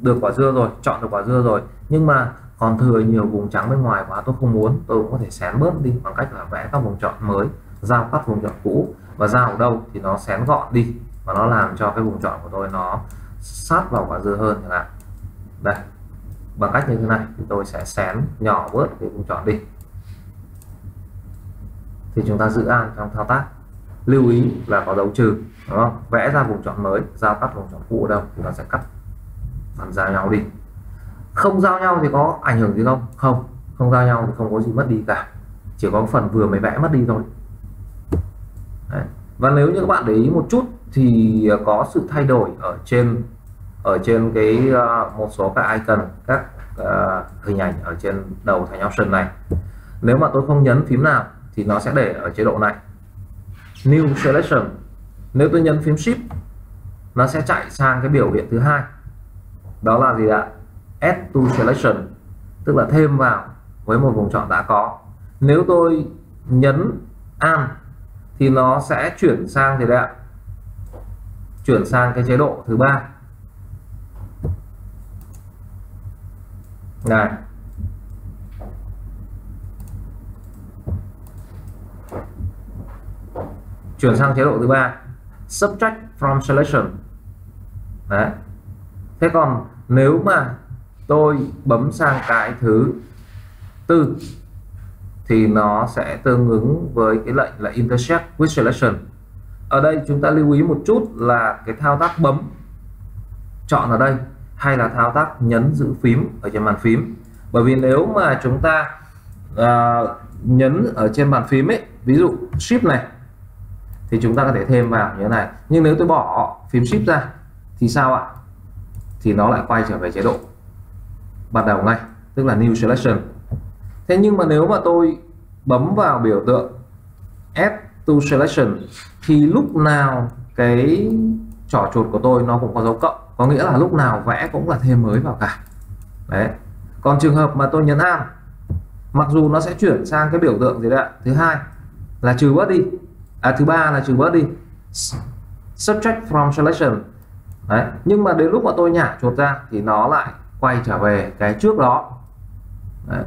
được quả dưa rồi, chọn được quả dưa rồi. Nhưng mà còn thừa nhiều vùng trắng bên ngoài quá, tôi không muốn. Tôi cũng có thể xén bớt đi bằng cách là vẽ các vùng chọn mới, giao cắt vùng chọn cũ. Và giao ở đâu thì nó xén gọn đi, và nó làm cho cái vùng chọn của tôi nó sát vào quả dưa hơn chẳng hạn. Đây, bằng cách như thế này thì tôi sẽ xén nhỏ bớt cái vùng chọn đi. Thì chúng ta giữ an trong thao tác. Lưu ý là có dấu trừ, đúng không? vẽ ra vùng chọn mới, giao cắt vùng chọn cũ ở đâu thì nó sẽ cắt. Phần ra nhau đi không giao nhau thì có ảnh hưởng gì không? Không. Không giao nhau thì không có gì mất đi cả. Chỉ có phần vừa mới vẽ mất đi thôi. Đấy. và nếu như các bạn để ý một chút thì có sự thay đổi ở trên ở trên cái uh, một số các icon các uh, hình ảnh ở trên đầu thành option này. Nếu mà tôi không nhấn phím nào thì nó sẽ để ở chế độ này. New selection. Nếu tôi nhấn phím shift nó sẽ chạy sang cái biểu hiện thứ hai. Đó là gì ạ? Add to selection, tức là thêm vào với một vùng chọn đã có. Nếu tôi nhấn an thì nó sẽ chuyển sang gì đấy ạ. Chuyển sang cái chế độ thứ ba. Này. Chuyển sang chế độ thứ ba. Subtract from selection. Đấy. Thế còn nếu mà tôi bấm sang cái thứ tư thì nó sẽ tương ứng với cái lệnh là intersect with selection. Ở đây chúng ta lưu ý một chút là cái thao tác bấm chọn ở đây hay là thao tác nhấn giữ phím ở trên bàn phím. Bởi vì nếu mà chúng ta uh, nhấn ở trên bàn phím ấy ví dụ shift này thì chúng ta có thể thêm vào như thế này. Nhưng nếu tôi bỏ phím shift ra thì sao ạ? Thì nó lại quay trở về chế độ bắt đầu ngay, tức là new selection. Thế nhưng mà nếu mà tôi bấm vào biểu tượng add to selection, thì lúc nào cái trỏ chuột của tôi nó cũng có dấu cộng. Có nghĩa là lúc nào vẽ cũng là thêm mới vào cả. Đấy. Còn trường hợp mà tôi nhấn an mặc dù nó sẽ chuyển sang cái biểu tượng gì đấy thứ hai là trừ bớt đi. À thứ ba là trừ bớt đi. Subtract from selection. Đấy. Nhưng mà đến lúc mà tôi nhả chuột ra thì nó lại quay trở về cái trước đó. Đấy.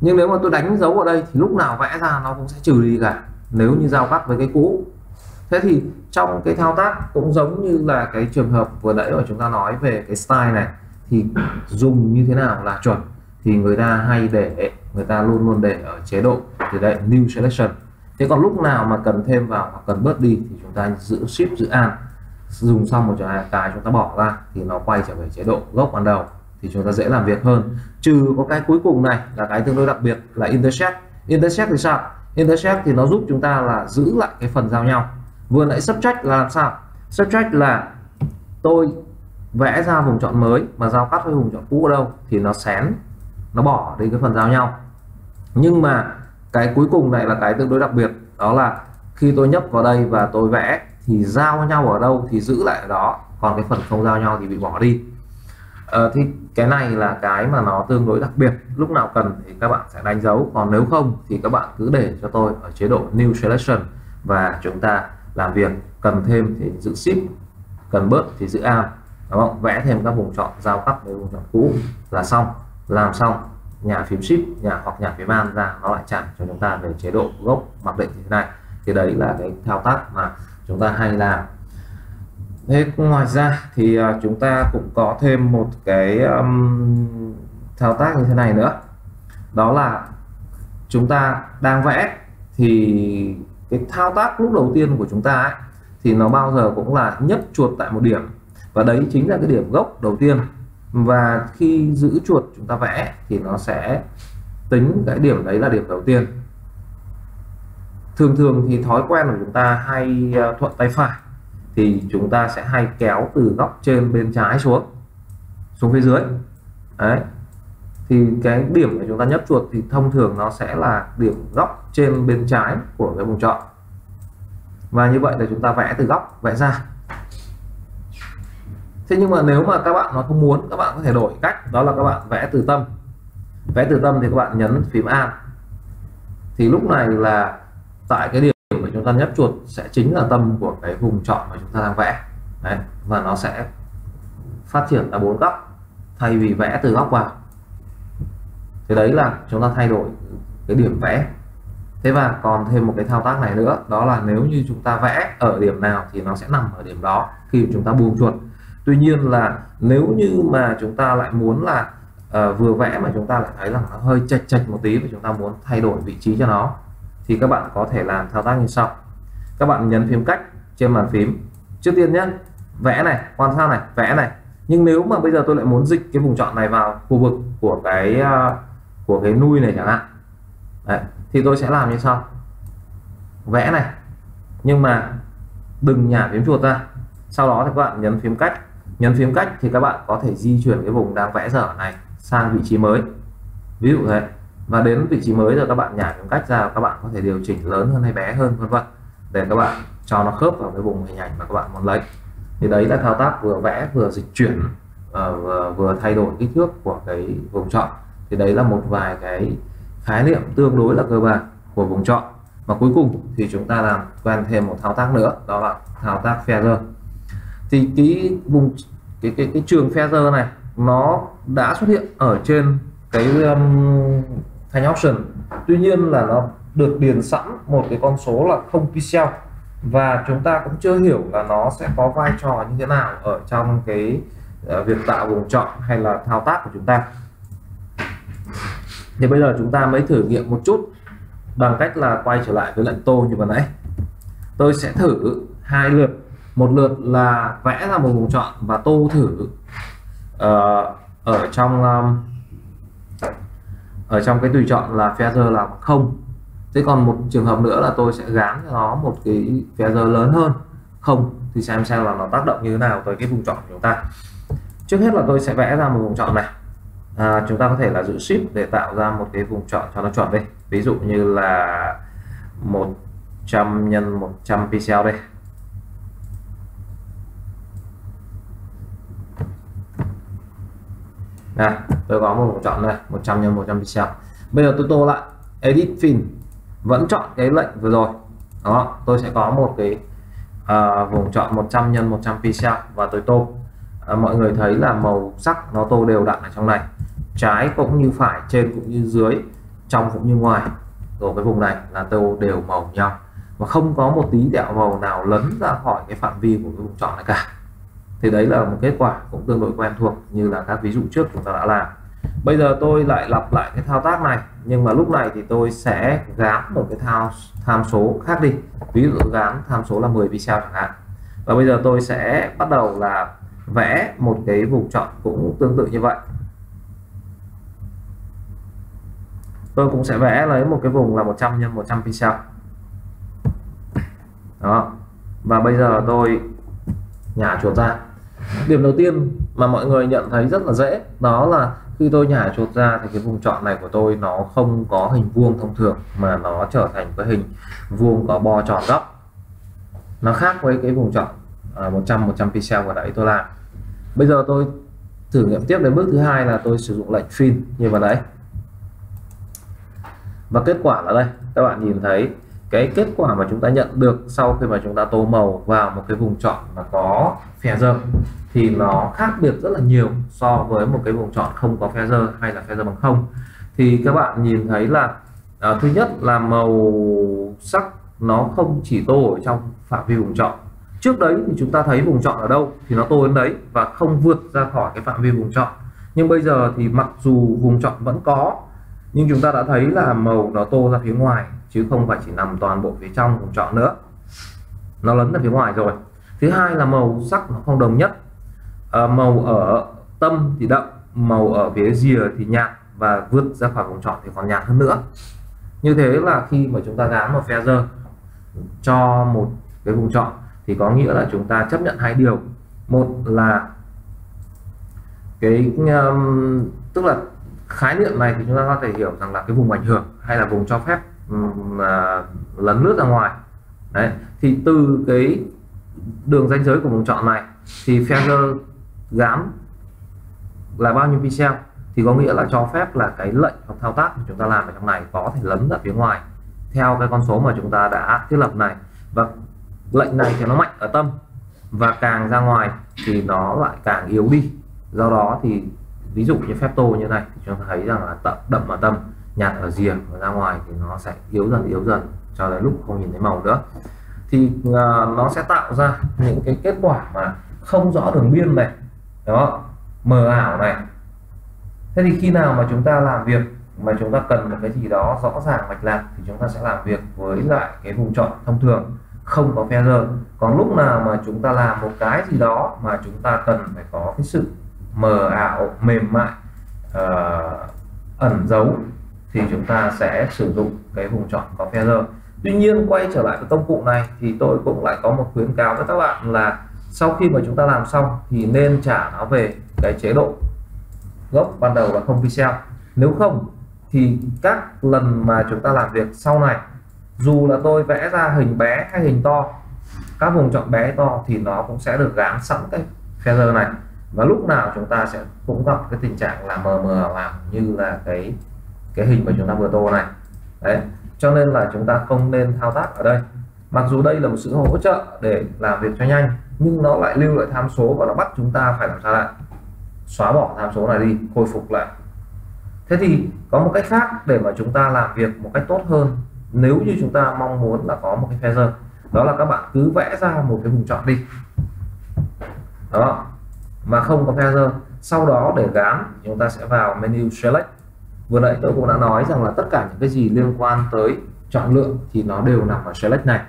nhưng nếu mà tôi đánh dấu ở đây thì lúc nào vẽ ra nó cũng sẽ trừ đi cả, nếu như giao cắt với cái cũ. Thế thì trong cái thao tác cũng giống như là cái trường hợp vừa nãy mà chúng ta nói về cái style này, thì dùng như thế nào là chuẩn thì người ta hay để, người ta luôn luôn để ở chế độ thì đây new selection. Thế còn lúc nào mà cần thêm vào hoặc cần bớt đi thì chúng ta giữ shift giữ an dùng xong một cái chúng ta bỏ ra thì nó quay trở về chế độ gốc ban đầu thì chúng ta dễ làm việc hơn. Trừ có cái cuối cùng này là cái tương đối đặc biệt là intersect intersect thì sao? Intersect thì nó giúp chúng ta là giữ lại cái phần giao nhau. Vừa nãy subtract là làm sao? Subtract là tôi vẽ ra vùng chọn mới mà giao cắt với vùng chọn cũ ở đâu thì nó xén, nó bỏ đi cái phần giao nhau. Nhưng mà cái cuối cùng này là cái tương đối đặc biệt, đó là khi tôi nhấp vào đây và tôi vẽ thì giao nhau ở đâu thì giữ lại ở đó, còn cái phần không giao nhau thì bị bỏ đi à, thì cái này là cái mà nó tương đối đặc biệt. Lúc nào cần thì các bạn sẽ đánh dấu. Còn nếu không thì các bạn cứ để cho tôi ở chế độ new selection và chúng ta làm việc. Cần thêm thì giữ shift cần bớt thì giữ am. Đúng không? Vẽ thêm các vùng chọn giao cắt với vùng chọn cũ là xong. Làm xong nhà phím shift nhà hoặc nhà phím an ra nó lại trả cho chúng ta về chế độ gốc mặc định như thế này. Thì đấy là cái thao tác mà chúng ta hay làm thế ngoài ra thì à, chúng ta cũng có thêm một cái um, thao tác như thế này nữa. Đó là chúng ta đang vẽ thì cái thao tác lúc đầu tiên của chúng ta ấy, thì nó bao giờ cũng là nhấp chuột tại một điểm. Và đấy chính là cái điểm gốc đầu tiên. Và khi giữ chuột chúng ta vẽ thì nó sẽ tính cái điểm đấy là điểm đầu tiên. Thường thường thì thói quen của chúng ta hay à, thuận tay phải thì chúng ta sẽ hay kéo từ góc trên bên trái xuống xuống phía dưới. Đấy. Thì cái điểm mà chúng ta nhấp chuột thì thông thường nó sẽ là điểm góc trên bên trái của cái vùng chọn và như vậy là chúng ta vẽ từ góc, vẽ ra. Thế nhưng mà nếu mà các bạn nó không muốn, các bạn có thể đổi cách. Đó là các bạn vẽ từ tâm. Vẽ từ tâm thì các bạn nhấn phím A. Thì lúc này là tại cái điểm chúng ta nhấp chuột sẽ chính là tâm của cái vùng chọn mà chúng ta đang vẽ. Đấy. và nó sẽ phát triển ra bốn góc thay vì vẽ từ góc vào. Thì đấy là chúng ta thay đổi cái điểm vẽ. Thế và còn thêm một cái thao tác này nữa đó là nếu như chúng ta vẽ ở điểm nào thì nó sẽ nằm ở điểm đó khi chúng ta buông chuột. Tuy nhiên là nếu như mà chúng ta lại muốn là uh, vừa vẽ mà chúng ta lại thấy là nó hơi chạch chạch một tí và chúng ta muốn thay đổi vị trí cho nó thì các bạn có thể làm thao tác như sau. Các bạn nhấn phím cách trên bàn phím. Trước tiên nhé vẽ này quan sát này vẽ này. Nhưng nếu mà bây giờ tôi lại muốn dịch cái vùng chọn này vào khu vực của cái à, của cái nuôi này chẳng hạn. Đấy, thì tôi sẽ làm như sau. Vẽ này nhưng mà đừng nhả phím chuột ra. Sau đó thì các bạn nhấn phím cách. Nhấn phím cách thì các bạn có thể di chuyển cái vùng đang vẽ dở này sang vị trí mới. Ví dụ thế và đến vị trí mới rồi các bạn nhả phím cách ra các bạn có thể điều chỉnh lớn hơn hay bé hơn vân vân. Để các bạn cho nó khớp vào cái vùng hình ảnh mà các bạn muốn lấy. Thì đấy là thao tác vừa vẽ vừa dịch chuyển ờ, vừa, vừa thay đổi kích thước của cái vùng chọn. Thì đấy là một vài cái khái niệm tương đối là cơ bản của vùng chọn. Và cuối cùng thì chúng ta làm quen thêm một thao tác nữa đó là thao tác feather thì cái vùng cái cái cái trường feather này nó đã xuất hiện ở trên cái um, thành option. Tuy nhiên là nó được điền sẵn một cái con số là không pixel và chúng ta cũng chưa hiểu là nó sẽ có vai trò như thế nào ở trong cái ờ, việc tạo vùng chọn hay là thao tác của chúng ta. Thì bây giờ chúng ta mới thử nghiệm một chút bằng cách là quay trở lại với lệnh tô như vừa nãy. Tôi sẽ thử hai lượt. Một lượt là vẽ ra một vùng chọn và tô thử uh, ở trong um, ở trong cái tùy chọn là feather là không. Thế còn một trường hợp nữa là tôi sẽ gán cho nó một cái feather lớn hơn. Không thì xem xem là nó tác động như thế nào tới cái vùng chọn của chúng ta. Trước hết là tôi sẽ vẽ ra một vùng chọn này. À, chúng ta có thể là giữ shift để tạo ra một cái vùng chọn cho nó chuẩn đây ví dụ như là 100 nhân 100 pixel đây này tôi có một vùng chọn này 100 nhân 100 pixel. Bây giờ tôi tô lại edit phim vẫn chọn cái lệnh vừa rồi đó tôi sẽ có một cái uh, vùng chọn 100 nhân 100 pixel và tôi tô. Uh, mọi người thấy là màu sắc nó tô đều đặn ở trong này. Trái cũng như phải trên cũng như dưới trong cũng như ngoài. Của cái vùng này là tô đều màu nhau. Và không có một tí đẹo màu nào lấn ra khỏi cái phạm vi của cái vùng chọn này cả thì đấy là một kết quả cũng tương đối quen thuộc như là các ví dụ trước chúng ta đã làm. Bây giờ tôi lại lặp lại cái thao tác này, nhưng mà lúc này thì tôi sẽ gán một cái thao, tham số khác đi. Ví dụ gán tham số là 10 pixel chẳng hạn. Và bây giờ tôi sẽ bắt đầu là vẽ một cái vùng chọn cũng tương tự như vậy. Tôi cũng sẽ vẽ lấy một cái vùng là 100 x 100 pixel. Đó. Và bây giờ tôi nhả chuột ra. Điểm đầu tiên mà mọi người nhận thấy rất là dễ đó là khi tôi nhả chuột ra thì cái vùng chọn này của tôi nó không có hình vuông thông thường mà nó trở thành cái hình vuông có bo tròn góc. Nó khác với cái vùng chọn à, 100 100 pixel vừa nãy tôi làm. Bây giờ tôi thử nghiệm tiếp đến bước thứ hai là tôi sử dụng lệnh fill như vừa nãy và kết quả là đây các bạn nhìn thấy cái kết quả mà chúng ta nhận được sau khi mà chúng ta tô màu vào một cái vùng chọn mà có phe dơ thì nó khác biệt rất là nhiều so với một cái vùng chọn không có phe dơ hay là phe dơ bằng không. Thì các bạn nhìn thấy là à, thứ nhất là màu sắc nó không chỉ tô ở trong phạm vi vùng chọn. Trước đấy thì chúng ta thấy vùng chọn ở đâu thì nó tô đến đấy và không vượt ra khỏi cái phạm vi vùng chọn. Nhưng bây giờ thì mặc dù vùng chọn vẫn có nhưng chúng ta đã thấy là màu nó tô ra phía ngoài chứ không phải chỉ nằm toàn bộ phía trong vùng chọn nữa. Nó lấn ra phía ngoài rồi. Thứ hai là màu sắc nó không đồng nhất. À, màu ở tâm thì đậm màu ở phía rìa thì nhạt và vượt ra khỏi vùng chọn thì còn nhạt hơn nữa. Như thế là khi mà chúng ta gán một feather cho một cái vùng chọn thì có nghĩa là chúng ta chấp nhận hai điều. Một là cái um, tức là khái niệm này thì chúng ta có thể hiểu rằng là cái vùng ảnh hưởng hay là vùng cho phép à, lấn lướt ra ngoài. Đấy thì từ cái đường ranh giới của vùng chọn này thì feather gán là bao nhiêu pixel thì có nghĩa là cho phép là cái lệnh hoặc thao tác mà chúng ta làm ở trong này có thể lấn ra phía ngoài theo cái con số mà chúng ta đã thiết lập này. Và lệnh này thì nó mạnh ở tâm và càng ra ngoài thì nó lại càng yếu đi. Do đó thì ví dụ như phép tô như này thì chúng ta thấy rằng là tập đậm ở tâm nhạt ở rìa và ra ngoài thì nó sẽ yếu dần yếu dần cho đến lúc không nhìn thấy màu nữa. Thì uh, nó sẽ tạo ra những cái kết quả mà không rõ đường biên này đó mờ ảo này. Thế thì khi nào mà chúng ta làm việc mà chúng ta cần một cái gì đó rõ ràng mạch lạc thì chúng ta sẽ làm việc với lại cái vùng chọn thông thường không có feather còn lúc nào mà chúng ta làm một cái gì đó mà chúng ta cần phải có cái sự mờ ảo mềm mại uh, ẩn giấu thì chúng ta sẽ sử dụng cái vùng chọn có feather tuy nhiên, quay trở lại với công cụ này thì tôi cũng lại có một khuyến cáo với các bạn là sau khi mà chúng ta làm xong thì nên trả nó về cái chế độ gốc ban đầu là không pixel. Nếu không thì các lần mà chúng ta làm việc sau này, dù là tôi vẽ ra hình bé hay hình to, các vùng chọn bé to thì nó cũng sẽ được gán sẵn cái feather này. Và lúc nào chúng ta sẽ cũng gặp cái tình trạng là mờ mờ làm như là cái cái hình mà chúng ta vừa tô này. Đấy, cho nên là chúng ta không nên thao tác ở đây. Mặc dù đây là một sự hỗ trợ để làm việc cho nhanh, nhưng nó lại lưu lại tham số và nó bắt chúng ta phải làm sao lại? Xóa bỏ tham số này đi, khôi phục lại. Thế thì có một cách khác để mà chúng ta làm việc một cách tốt hơn, nếu như chúng ta mong muốn là có một cái feather đó là các bạn cứ vẽ ra một cái vùng chọn đi. Đó, mà không có feather sau đó để gán, chúng ta sẽ vào menu select vừa nãy tôi cũng đã nói rằng là tất cả những cái gì liên quan tới chọn lựa thì nó đều nằm ở select này.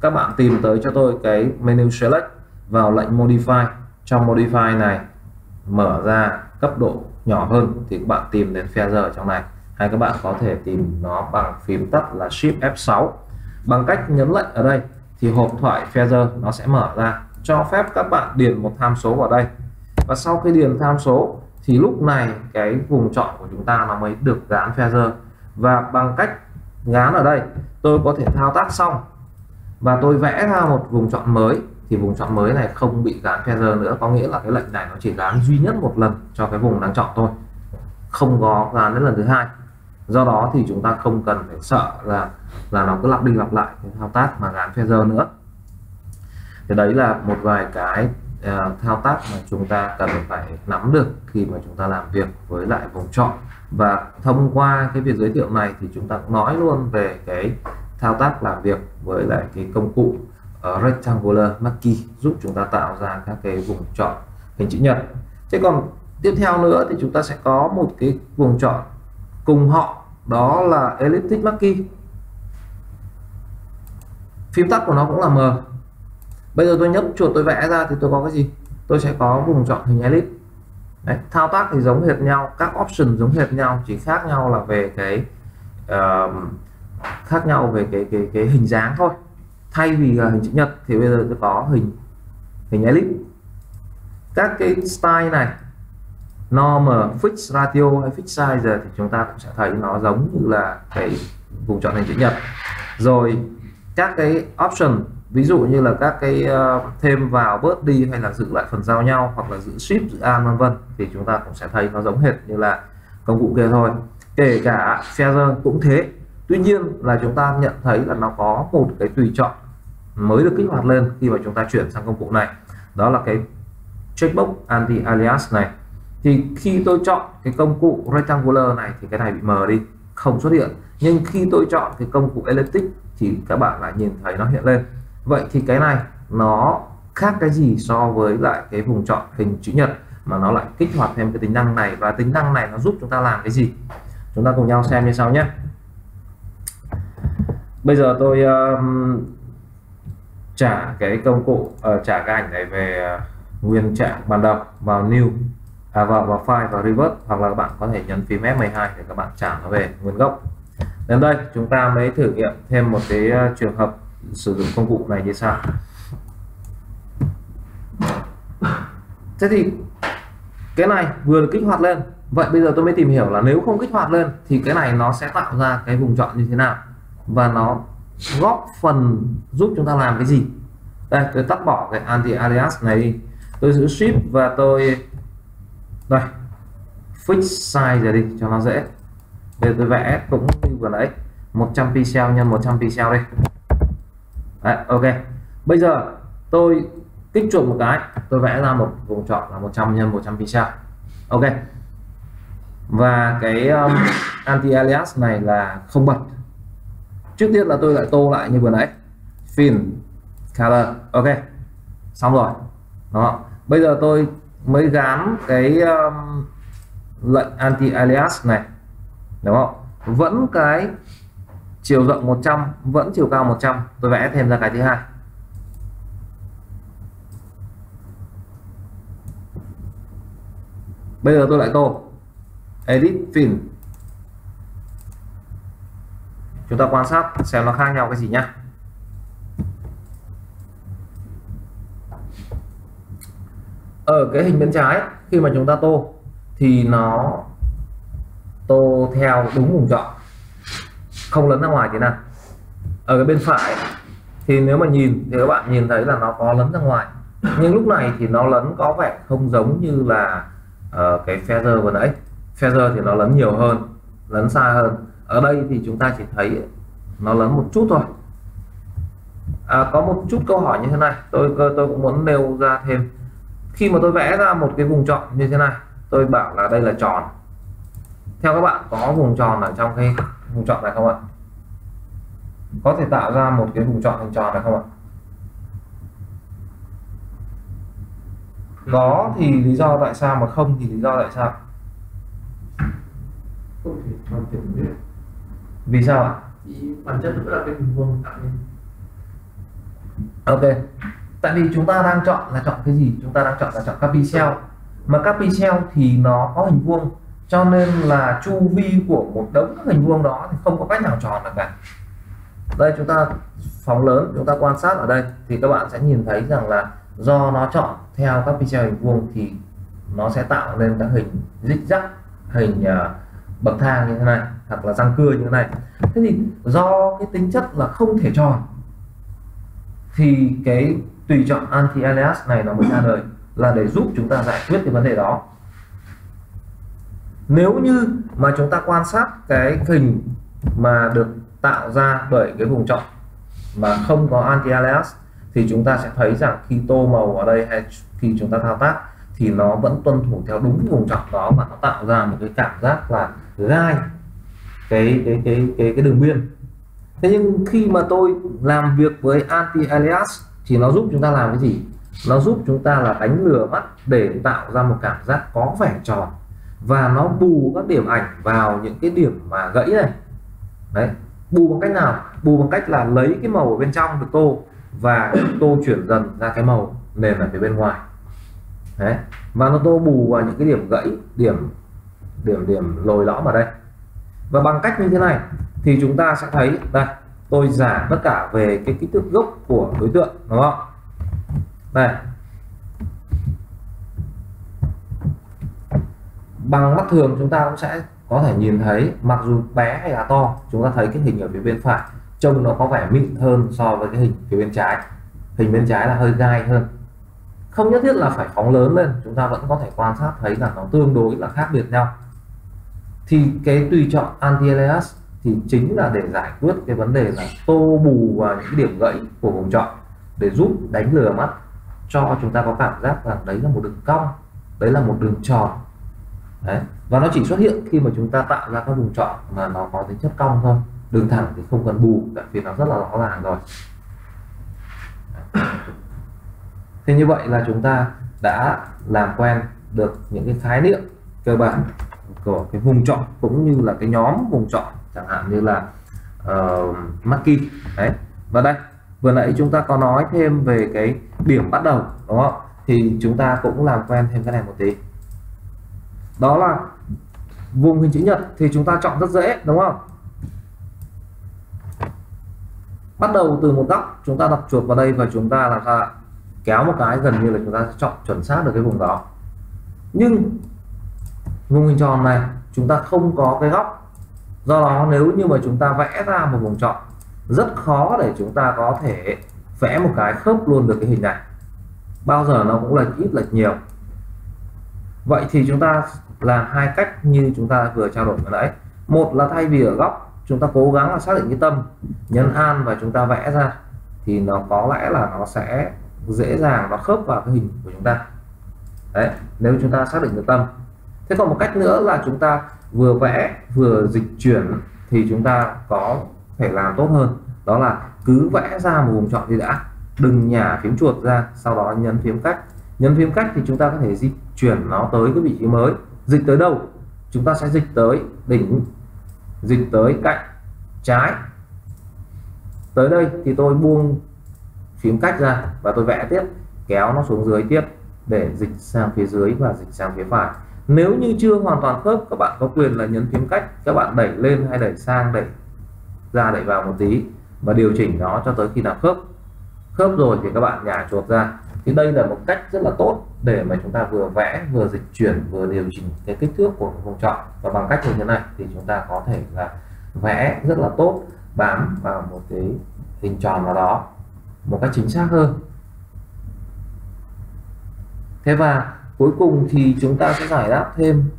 Các bạn tìm tới cho tôi cái menu select vào lệnh modify. Trong modify này mở ra cấp độ nhỏ hơn thì các bạn tìm đến feather ở trong này. Hay các bạn có thể tìm nó bằng phím tắt là Shift F6 bằng cách nhấn lệnh ở đây thì hộp thoại feather nó sẽ mở ra. Cho phép các bạn điền một tham số vào đây. Và sau khi điền tham số thì lúc này cái vùng chọn của chúng ta nó mới được gán feather và bằng cách gán ở đây, tôi có thể thao tác xong. Và tôi vẽ ra một vùng chọn mới. Thì vùng chọn mới này không bị gán feather nữa. Có nghĩa là cái lệnh này nó chỉ gán duy nhất một lần cho cái vùng đang chọn thôi. Không có gán đến lần thứ hai. Do đó thì chúng ta không cần phải sợ là là nó cứ lặp đi lặp lại cái thao tác mà gán feather nữa. Thì đấy là một vài cái Ờ, thao tác mà chúng ta cần phải nắm được khi mà chúng ta làm việc với lại vùng chọn và thông qua cái việc giới thiệu này thì chúng ta cũng nói luôn về cái thao tác làm việc với lại cái công cụ uh, rectangular marquee giúp chúng ta tạo ra các cái vùng chọn hình chữ nhật. Thế còn tiếp theo nữa thì chúng ta sẽ có một cái vùng chọn cùng họ đó là elliptic marquee. Phím tắt của nó cũng là M bây giờ tôi nhấp chuột tôi vẽ ra thì tôi có cái gì? Tôi sẽ có vùng chọn hình elip. Đấy, thao tác thì giống hệt nhau các option giống hệt nhau chỉ khác nhau là về cái uh, khác nhau về cái cái cái hình dáng thôi. Thay vì là hình chữ nhật thì bây giờ tôi có hình hình elip. Các cái style này norm fix ratio hay fix size thì chúng ta cũng sẽ thấy nó giống như là cái vùng chọn hình chữ nhật. Rồi các cái option ví dụ như là các cái ờ, thêm vào bớt đi hay là giữ lại phần giao nhau hoặc là giữ ship, giữ an, vân vân thì chúng ta cũng sẽ thấy nó giống hệt như là công cụ kia thôi. Kể cả feather cũng thế. Tuy nhiên là chúng ta nhận thấy là nó có một cái tùy chọn mới được kích hoạt lên khi mà chúng ta chuyển sang công cụ này. Đó là cái checkbox anti alias này. Thì khi tôi chọn cái công cụ rectangular này thì cái này bị mờ đi, không xuất hiện. Nhưng khi tôi chọn cái công cụ elliptic thì các bạn lại nhìn thấy nó hiện lên vậy thì cái này nó khác cái gì so với lại cái vùng chọn hình chữ nhật mà nó lại kích hoạt thêm cái tính năng này? Và tính năng này nó giúp chúng ta làm cái gì? Chúng ta cùng nhau xem như sau nhé. Bây giờ tôi um, trả cái công cụ uh, trả cái ảnh này về uh, nguyên trạng ban đầu vào new à, vào vào file và revert hoặc là các bạn có thể nhấn phím F12 để các bạn trả nó về nguyên gốc. Đến đây chúng ta mới thử nghiệm thêm một cái uh, trường hợp sử dụng công cụ này như sau. Thế thì cái này vừa được kích hoạt lên. Vậy bây giờ tôi mới tìm hiểu là nếu không kích hoạt lên thì cái này nó sẽ tạo ra cái vùng chọn như thế nào? Và nó góp phần giúp chúng ta làm cái gì? Đây, tôi tắt bỏ cái anti alias này đi. Tôi giữ shift và tôi đây, fix size ra đi, cho nó dễ. Để tôi vẽ cũng như vừa nãy. 100 pixel nhân 100 pixel đi. Đấy, ok. Bây giờ tôi kích chuột một cái tôi vẽ ra một vùng chọn là 100 nhân 100 pixel. Ok. Và cái um, anti alias này là không bật. Trước tiên là tôi lại tô lại như vừa nãy. Fill color ok. Xong rồi. Đó. Bây giờ tôi mới gán cái um, lệnh anti alias này. Đúng không? Vẫn cái chiều rộng 100 vẫn chiều cao 100 tôi vẽ thêm ra cái thứ hai. Bây giờ tôi lại tô. Edit fill chúng ta quan sát xem nó khác nhau cái gì nhá. Ở cái hình bên trái, khi mà chúng ta tô thì nó tô theo đúng vùng chọn không lấn ra ngoài thế nào. Ở cái bên phải thì nếu mà nhìn thì các bạn nhìn thấy là nó có lấn ra ngoài. Nhưng lúc này thì nó lấn có vẻ không giống như là uh, cái feather vừa nãy. Feather thì nó lấn nhiều hơn lấn xa hơn. Ở đây thì chúng ta chỉ thấy nó lấn một chút thôi. À, có một chút câu hỏi như thế này tôi tôi cũng muốn nêu ra thêm. Khi mà tôi vẽ ra một cái vùng tròn như thế này tôi bảo là đây là tròn. Theo các bạn có vùng tròn ở trong cái vùng chọn này không ạ? Có thể tạo ra một cái vùng chọn hình tròn này không ạ? Có thì lý do tại sao mà không thì lý do tại sao? Không thể vì sao ạ? Vì bản chất nó là cái hình vuông tạo nên. Ok. Tại vì chúng ta đang chọn là chọn cái gì? Chúng ta đang chọn là chọn các pixel mà các pixel thì nó có hình vuông cho nên là chu vi của một đống các hình vuông đó thì không có cách nào tròn được cả. Đây chúng ta phóng lớn chúng ta quan sát ở đây thì các bạn sẽ nhìn thấy rằng là do nó chọn theo các pixel hình vuông thì nó sẽ tạo nên các hình dích rắc hình uh, bậc thang như thế này hoặc là răng cưa như thế này. Thế thì do cái tính chất là không thể tròn thì cái tùy chọn anti alias này nó mới ra đời là để giúp chúng ta giải quyết cái vấn đề đó nếu như mà chúng ta quan sát cái hình mà được tạo ra bởi cái vùng chọn mà không có anti alias thì chúng ta sẽ thấy rằng khi tô màu ở đây hay khi chúng ta thao tác, thì nó vẫn tuân thủ theo đúng vùng chọn đó và nó tạo ra một cái cảm giác là gai, cái cái cái cái cái đường biên. Thế nhưng khi mà tôi làm việc với anti alias thì nó giúp chúng ta làm cái gì? Nó giúp chúng ta là đánh lừa mắt để tạo ra một cảm giác có vẻ tròn và nó bù các điểm ảnh vào những cái điểm mà gãy này. Đấy, bù bằng cách nào? Bù bằng cách là lấy cái màu ở bên trong được tô và tô chuyển dần ra cái màu nền ở phía bên ngoài. Đấy, và nó tô bù vào những cái điểm gãy, điểm điểm điểm lồi lõm ở đây. Và bằng cách như thế này thì chúng ta sẽ thấy, đây, tôi giảm tất cả về cái kích thước gốc của đối tượng, đúng không? Đây bằng mắt thường chúng ta cũng sẽ có thể nhìn thấy, mặc dù bé hay là to, chúng ta thấy cái hình ở phía bên phải, trông nó có vẻ mịn hơn so với cái hình phía bên trái. Hình bên trái là hơi gai hơn. Không nhất thiết là phải phóng lớn lên, chúng ta vẫn có thể quan sát thấy là nó tương đối là khác biệt nhau. Thì cái tùy chọn anti alias thì chính là để giải quyết cái vấn đề là tô bù vào những điểm gãy của vùng chọn, để giúp đánh lừa mắt, cho chúng ta có cảm giác rằng đấy là một đường cong, đấy là một đường tròn đấy. Và nó chỉ xuất hiện khi mà chúng ta tạo ra các vùng chọn mà nó có tính chất cong thôi. Đường thẳng thì không cần bù tại vì nó rất là rõ ràng rồi. Thế như vậy là chúng ta đã làm quen được những cái khái niệm cơ bản của cái vùng chọn cũng như là cái nhóm vùng chọn chẳng hạn như là ờ, uh, Maki đấy. Và đây vừa nãy chúng ta có nói thêm về cái điểm bắt đầu đúng không? Thì chúng ta cũng làm quen thêm cái này một tí đó là vùng hình chữ nhật thì chúng ta chọn rất dễ, đúng không? Bắt đầu từ một góc, chúng ta đặt chuột vào đây và chúng ta làm sao kéo một cái, gần như là chúng ta sẽ chọn chuẩn xác được cái vùng đó. Nhưng vùng hình tròn này, chúng ta không có cái góc. Do đó, nếu như mà chúng ta vẽ ra một vùng chọn rất khó để chúng ta có thể vẽ một cái khớp luôn được cái hình này. Bao giờ nó cũng là ít lệch nhiều vậy thì chúng ta làm hai cách như chúng ta vừa trao đổi vừa nãy. Một là thay vì ở góc, chúng ta cố gắng là xác định cái tâm, nhấn an và chúng ta vẽ ra, thì nó có lẽ là nó sẽ dễ dàng nó khớp vào cái hình của chúng ta. Đấy, nếu chúng ta xác định được tâm. Thế còn một cách nữa là chúng ta vừa vẽ, vừa dịch chuyển, thì chúng ta có thể làm tốt hơn. Đó là cứ vẽ ra một vùng chọn thì đã. Đừng nhả phím chuột ra, sau đó nhấn phím cách nhấn phím cách thì chúng ta có thể di chuyển nó tới cái vị trí mới. Dịch tới đâu? Chúng ta sẽ dịch tới đỉnh, dịch tới cạnh trái. Tới đây thì tôi buông phím cách ra và tôi vẽ tiếp, kéo nó xuống dưới tiếp để dịch sang phía dưới và dịch sang phía phải. Nếu như chưa hoàn toàn khớp, các bạn có quyền là nhấn phím cách, các bạn đẩy lên hay đẩy sang, đẩy ra, đẩy vào một tí và điều chỉnh nó cho tới khi nào khớp. Khớp rồi thì các bạn nhả chuột ra thì đây là một cách rất là tốt để mà chúng ta vừa vẽ, vừa dịch chuyển, vừa điều chỉnh cái kích thước của vùng chọn và bằng cách như thế này thì chúng ta có thể là vẽ rất là tốt, bám vào một cái hình tròn nào đó một cách chính xác hơn. Thế và cuối cùng thì chúng ta sẽ giải đáp thêm.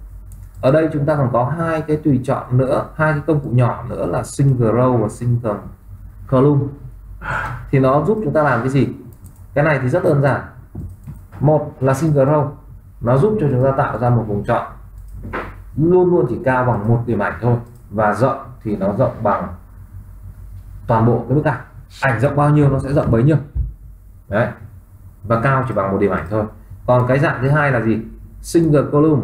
Ở đây chúng ta còn có hai cái tùy chọn nữa, hai cái công cụ nhỏ nữa là single row và single column. Thì nó giúp chúng ta làm cái gì? Cái này thì rất đơn giản. Một là single row nó giúp cho chúng ta tạo ra một vùng chọn luôn luôn chỉ cao bằng một điểm ảnh thôi. Và rộng thì nó rộng bằng toàn bộ cái bức ảnh. Ảnh rộng bao nhiêu nó sẽ rộng bấy nhiêu. Đấy. Và cao chỉ bằng một điểm ảnh thôi. Còn cái dạng thứ hai là gì? Single column.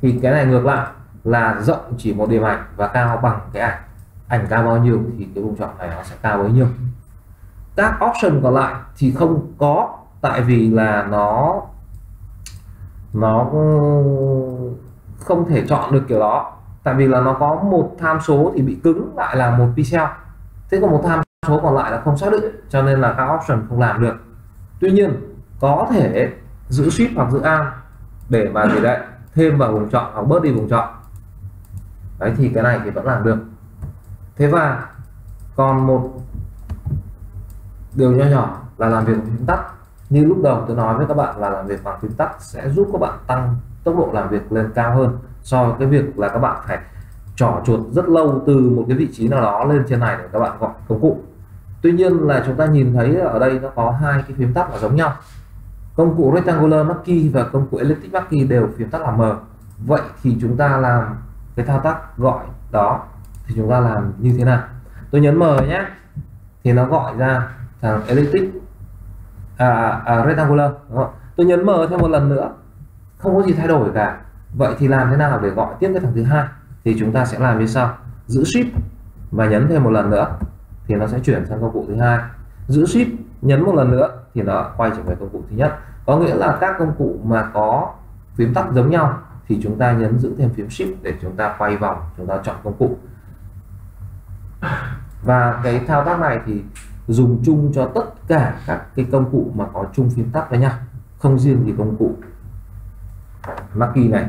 Thì cái này ngược lại là rộng chỉ một điểm ảnh và cao bằng cái ảnh. Ảnh cao bao nhiêu thì cái vùng chọn này nó sẽ cao bấy nhiêu các option còn lại thì không có, tại vì là nó nó không thể chọn được kiểu đó. Tại vì là nó có một tham số thì bị cứng lại là một pixel. Thế còn một tham số còn lại là không xác định, cho nên là các option không làm được. Tuy nhiên, có thể giữ shift hoặc giữ an để mà gì đấy, thêm vào vùng chọn hoặc bớt đi vùng chọn. Đấy, thì cái này thì vẫn làm được. Thế và còn một điều nho nhỏ là làm việc bằng phím tắt. Như lúc đầu tôi nói với các bạn là làm việc bằng phím tắt sẽ giúp các bạn tăng tốc độ làm việc lên cao hơn so với cái việc là các bạn phải trỏ chuột rất lâu từ một cái vị trí nào đó lên trên này để các bạn gọi công cụ. Tuy nhiên là chúng ta nhìn thấy ở đây nó có hai cái phím tắt là giống nhau. Công cụ rectangular marquee và công cụ elliptic marquee đều phím tắt là M. Vậy thì chúng ta làm cái thao tác gọi đó thì chúng ta làm như thế nào? Tôi nhấn M nhé. Thì nó gọi ra thằng elliptic. À, à, rectangular đúng không? tôi nhấn mở thêm một lần nữa. Không có gì thay đổi cả. Vậy thì làm thế nào để gọi tiếp cái thằng thứ hai? Thì chúng ta sẽ làm như sau. Giữ shift và nhấn thêm một lần nữa thì nó sẽ chuyển sang công cụ thứ hai. Giữ shift nhấn một lần nữa thì nó quay trở về công cụ thứ nhất. Có nghĩa là các công cụ mà có phím tắt giống nhau thì chúng ta nhấn giữ thêm phím shift để chúng ta quay vòng chúng ta chọn công cụ. Và cái thao tác này thì dùng chung cho tất cả các cái công cụ mà có chung phím tắt với nhau không riêng gì công cụ Maki này.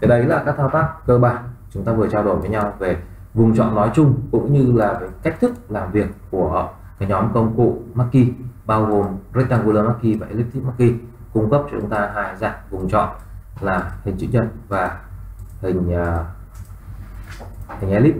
Cái đấy là các thao tác cơ bản chúng ta vừa trao đổi với nhau về vùng chọn nói chung cũng như là về cách thức làm việc của cái nhóm công cụ Maki bao gồm rectangular Maki và elliptic Maki cung cấp cho chúng ta hai dạng vùng chọn là hình chữ nhật và hình uh, hình elip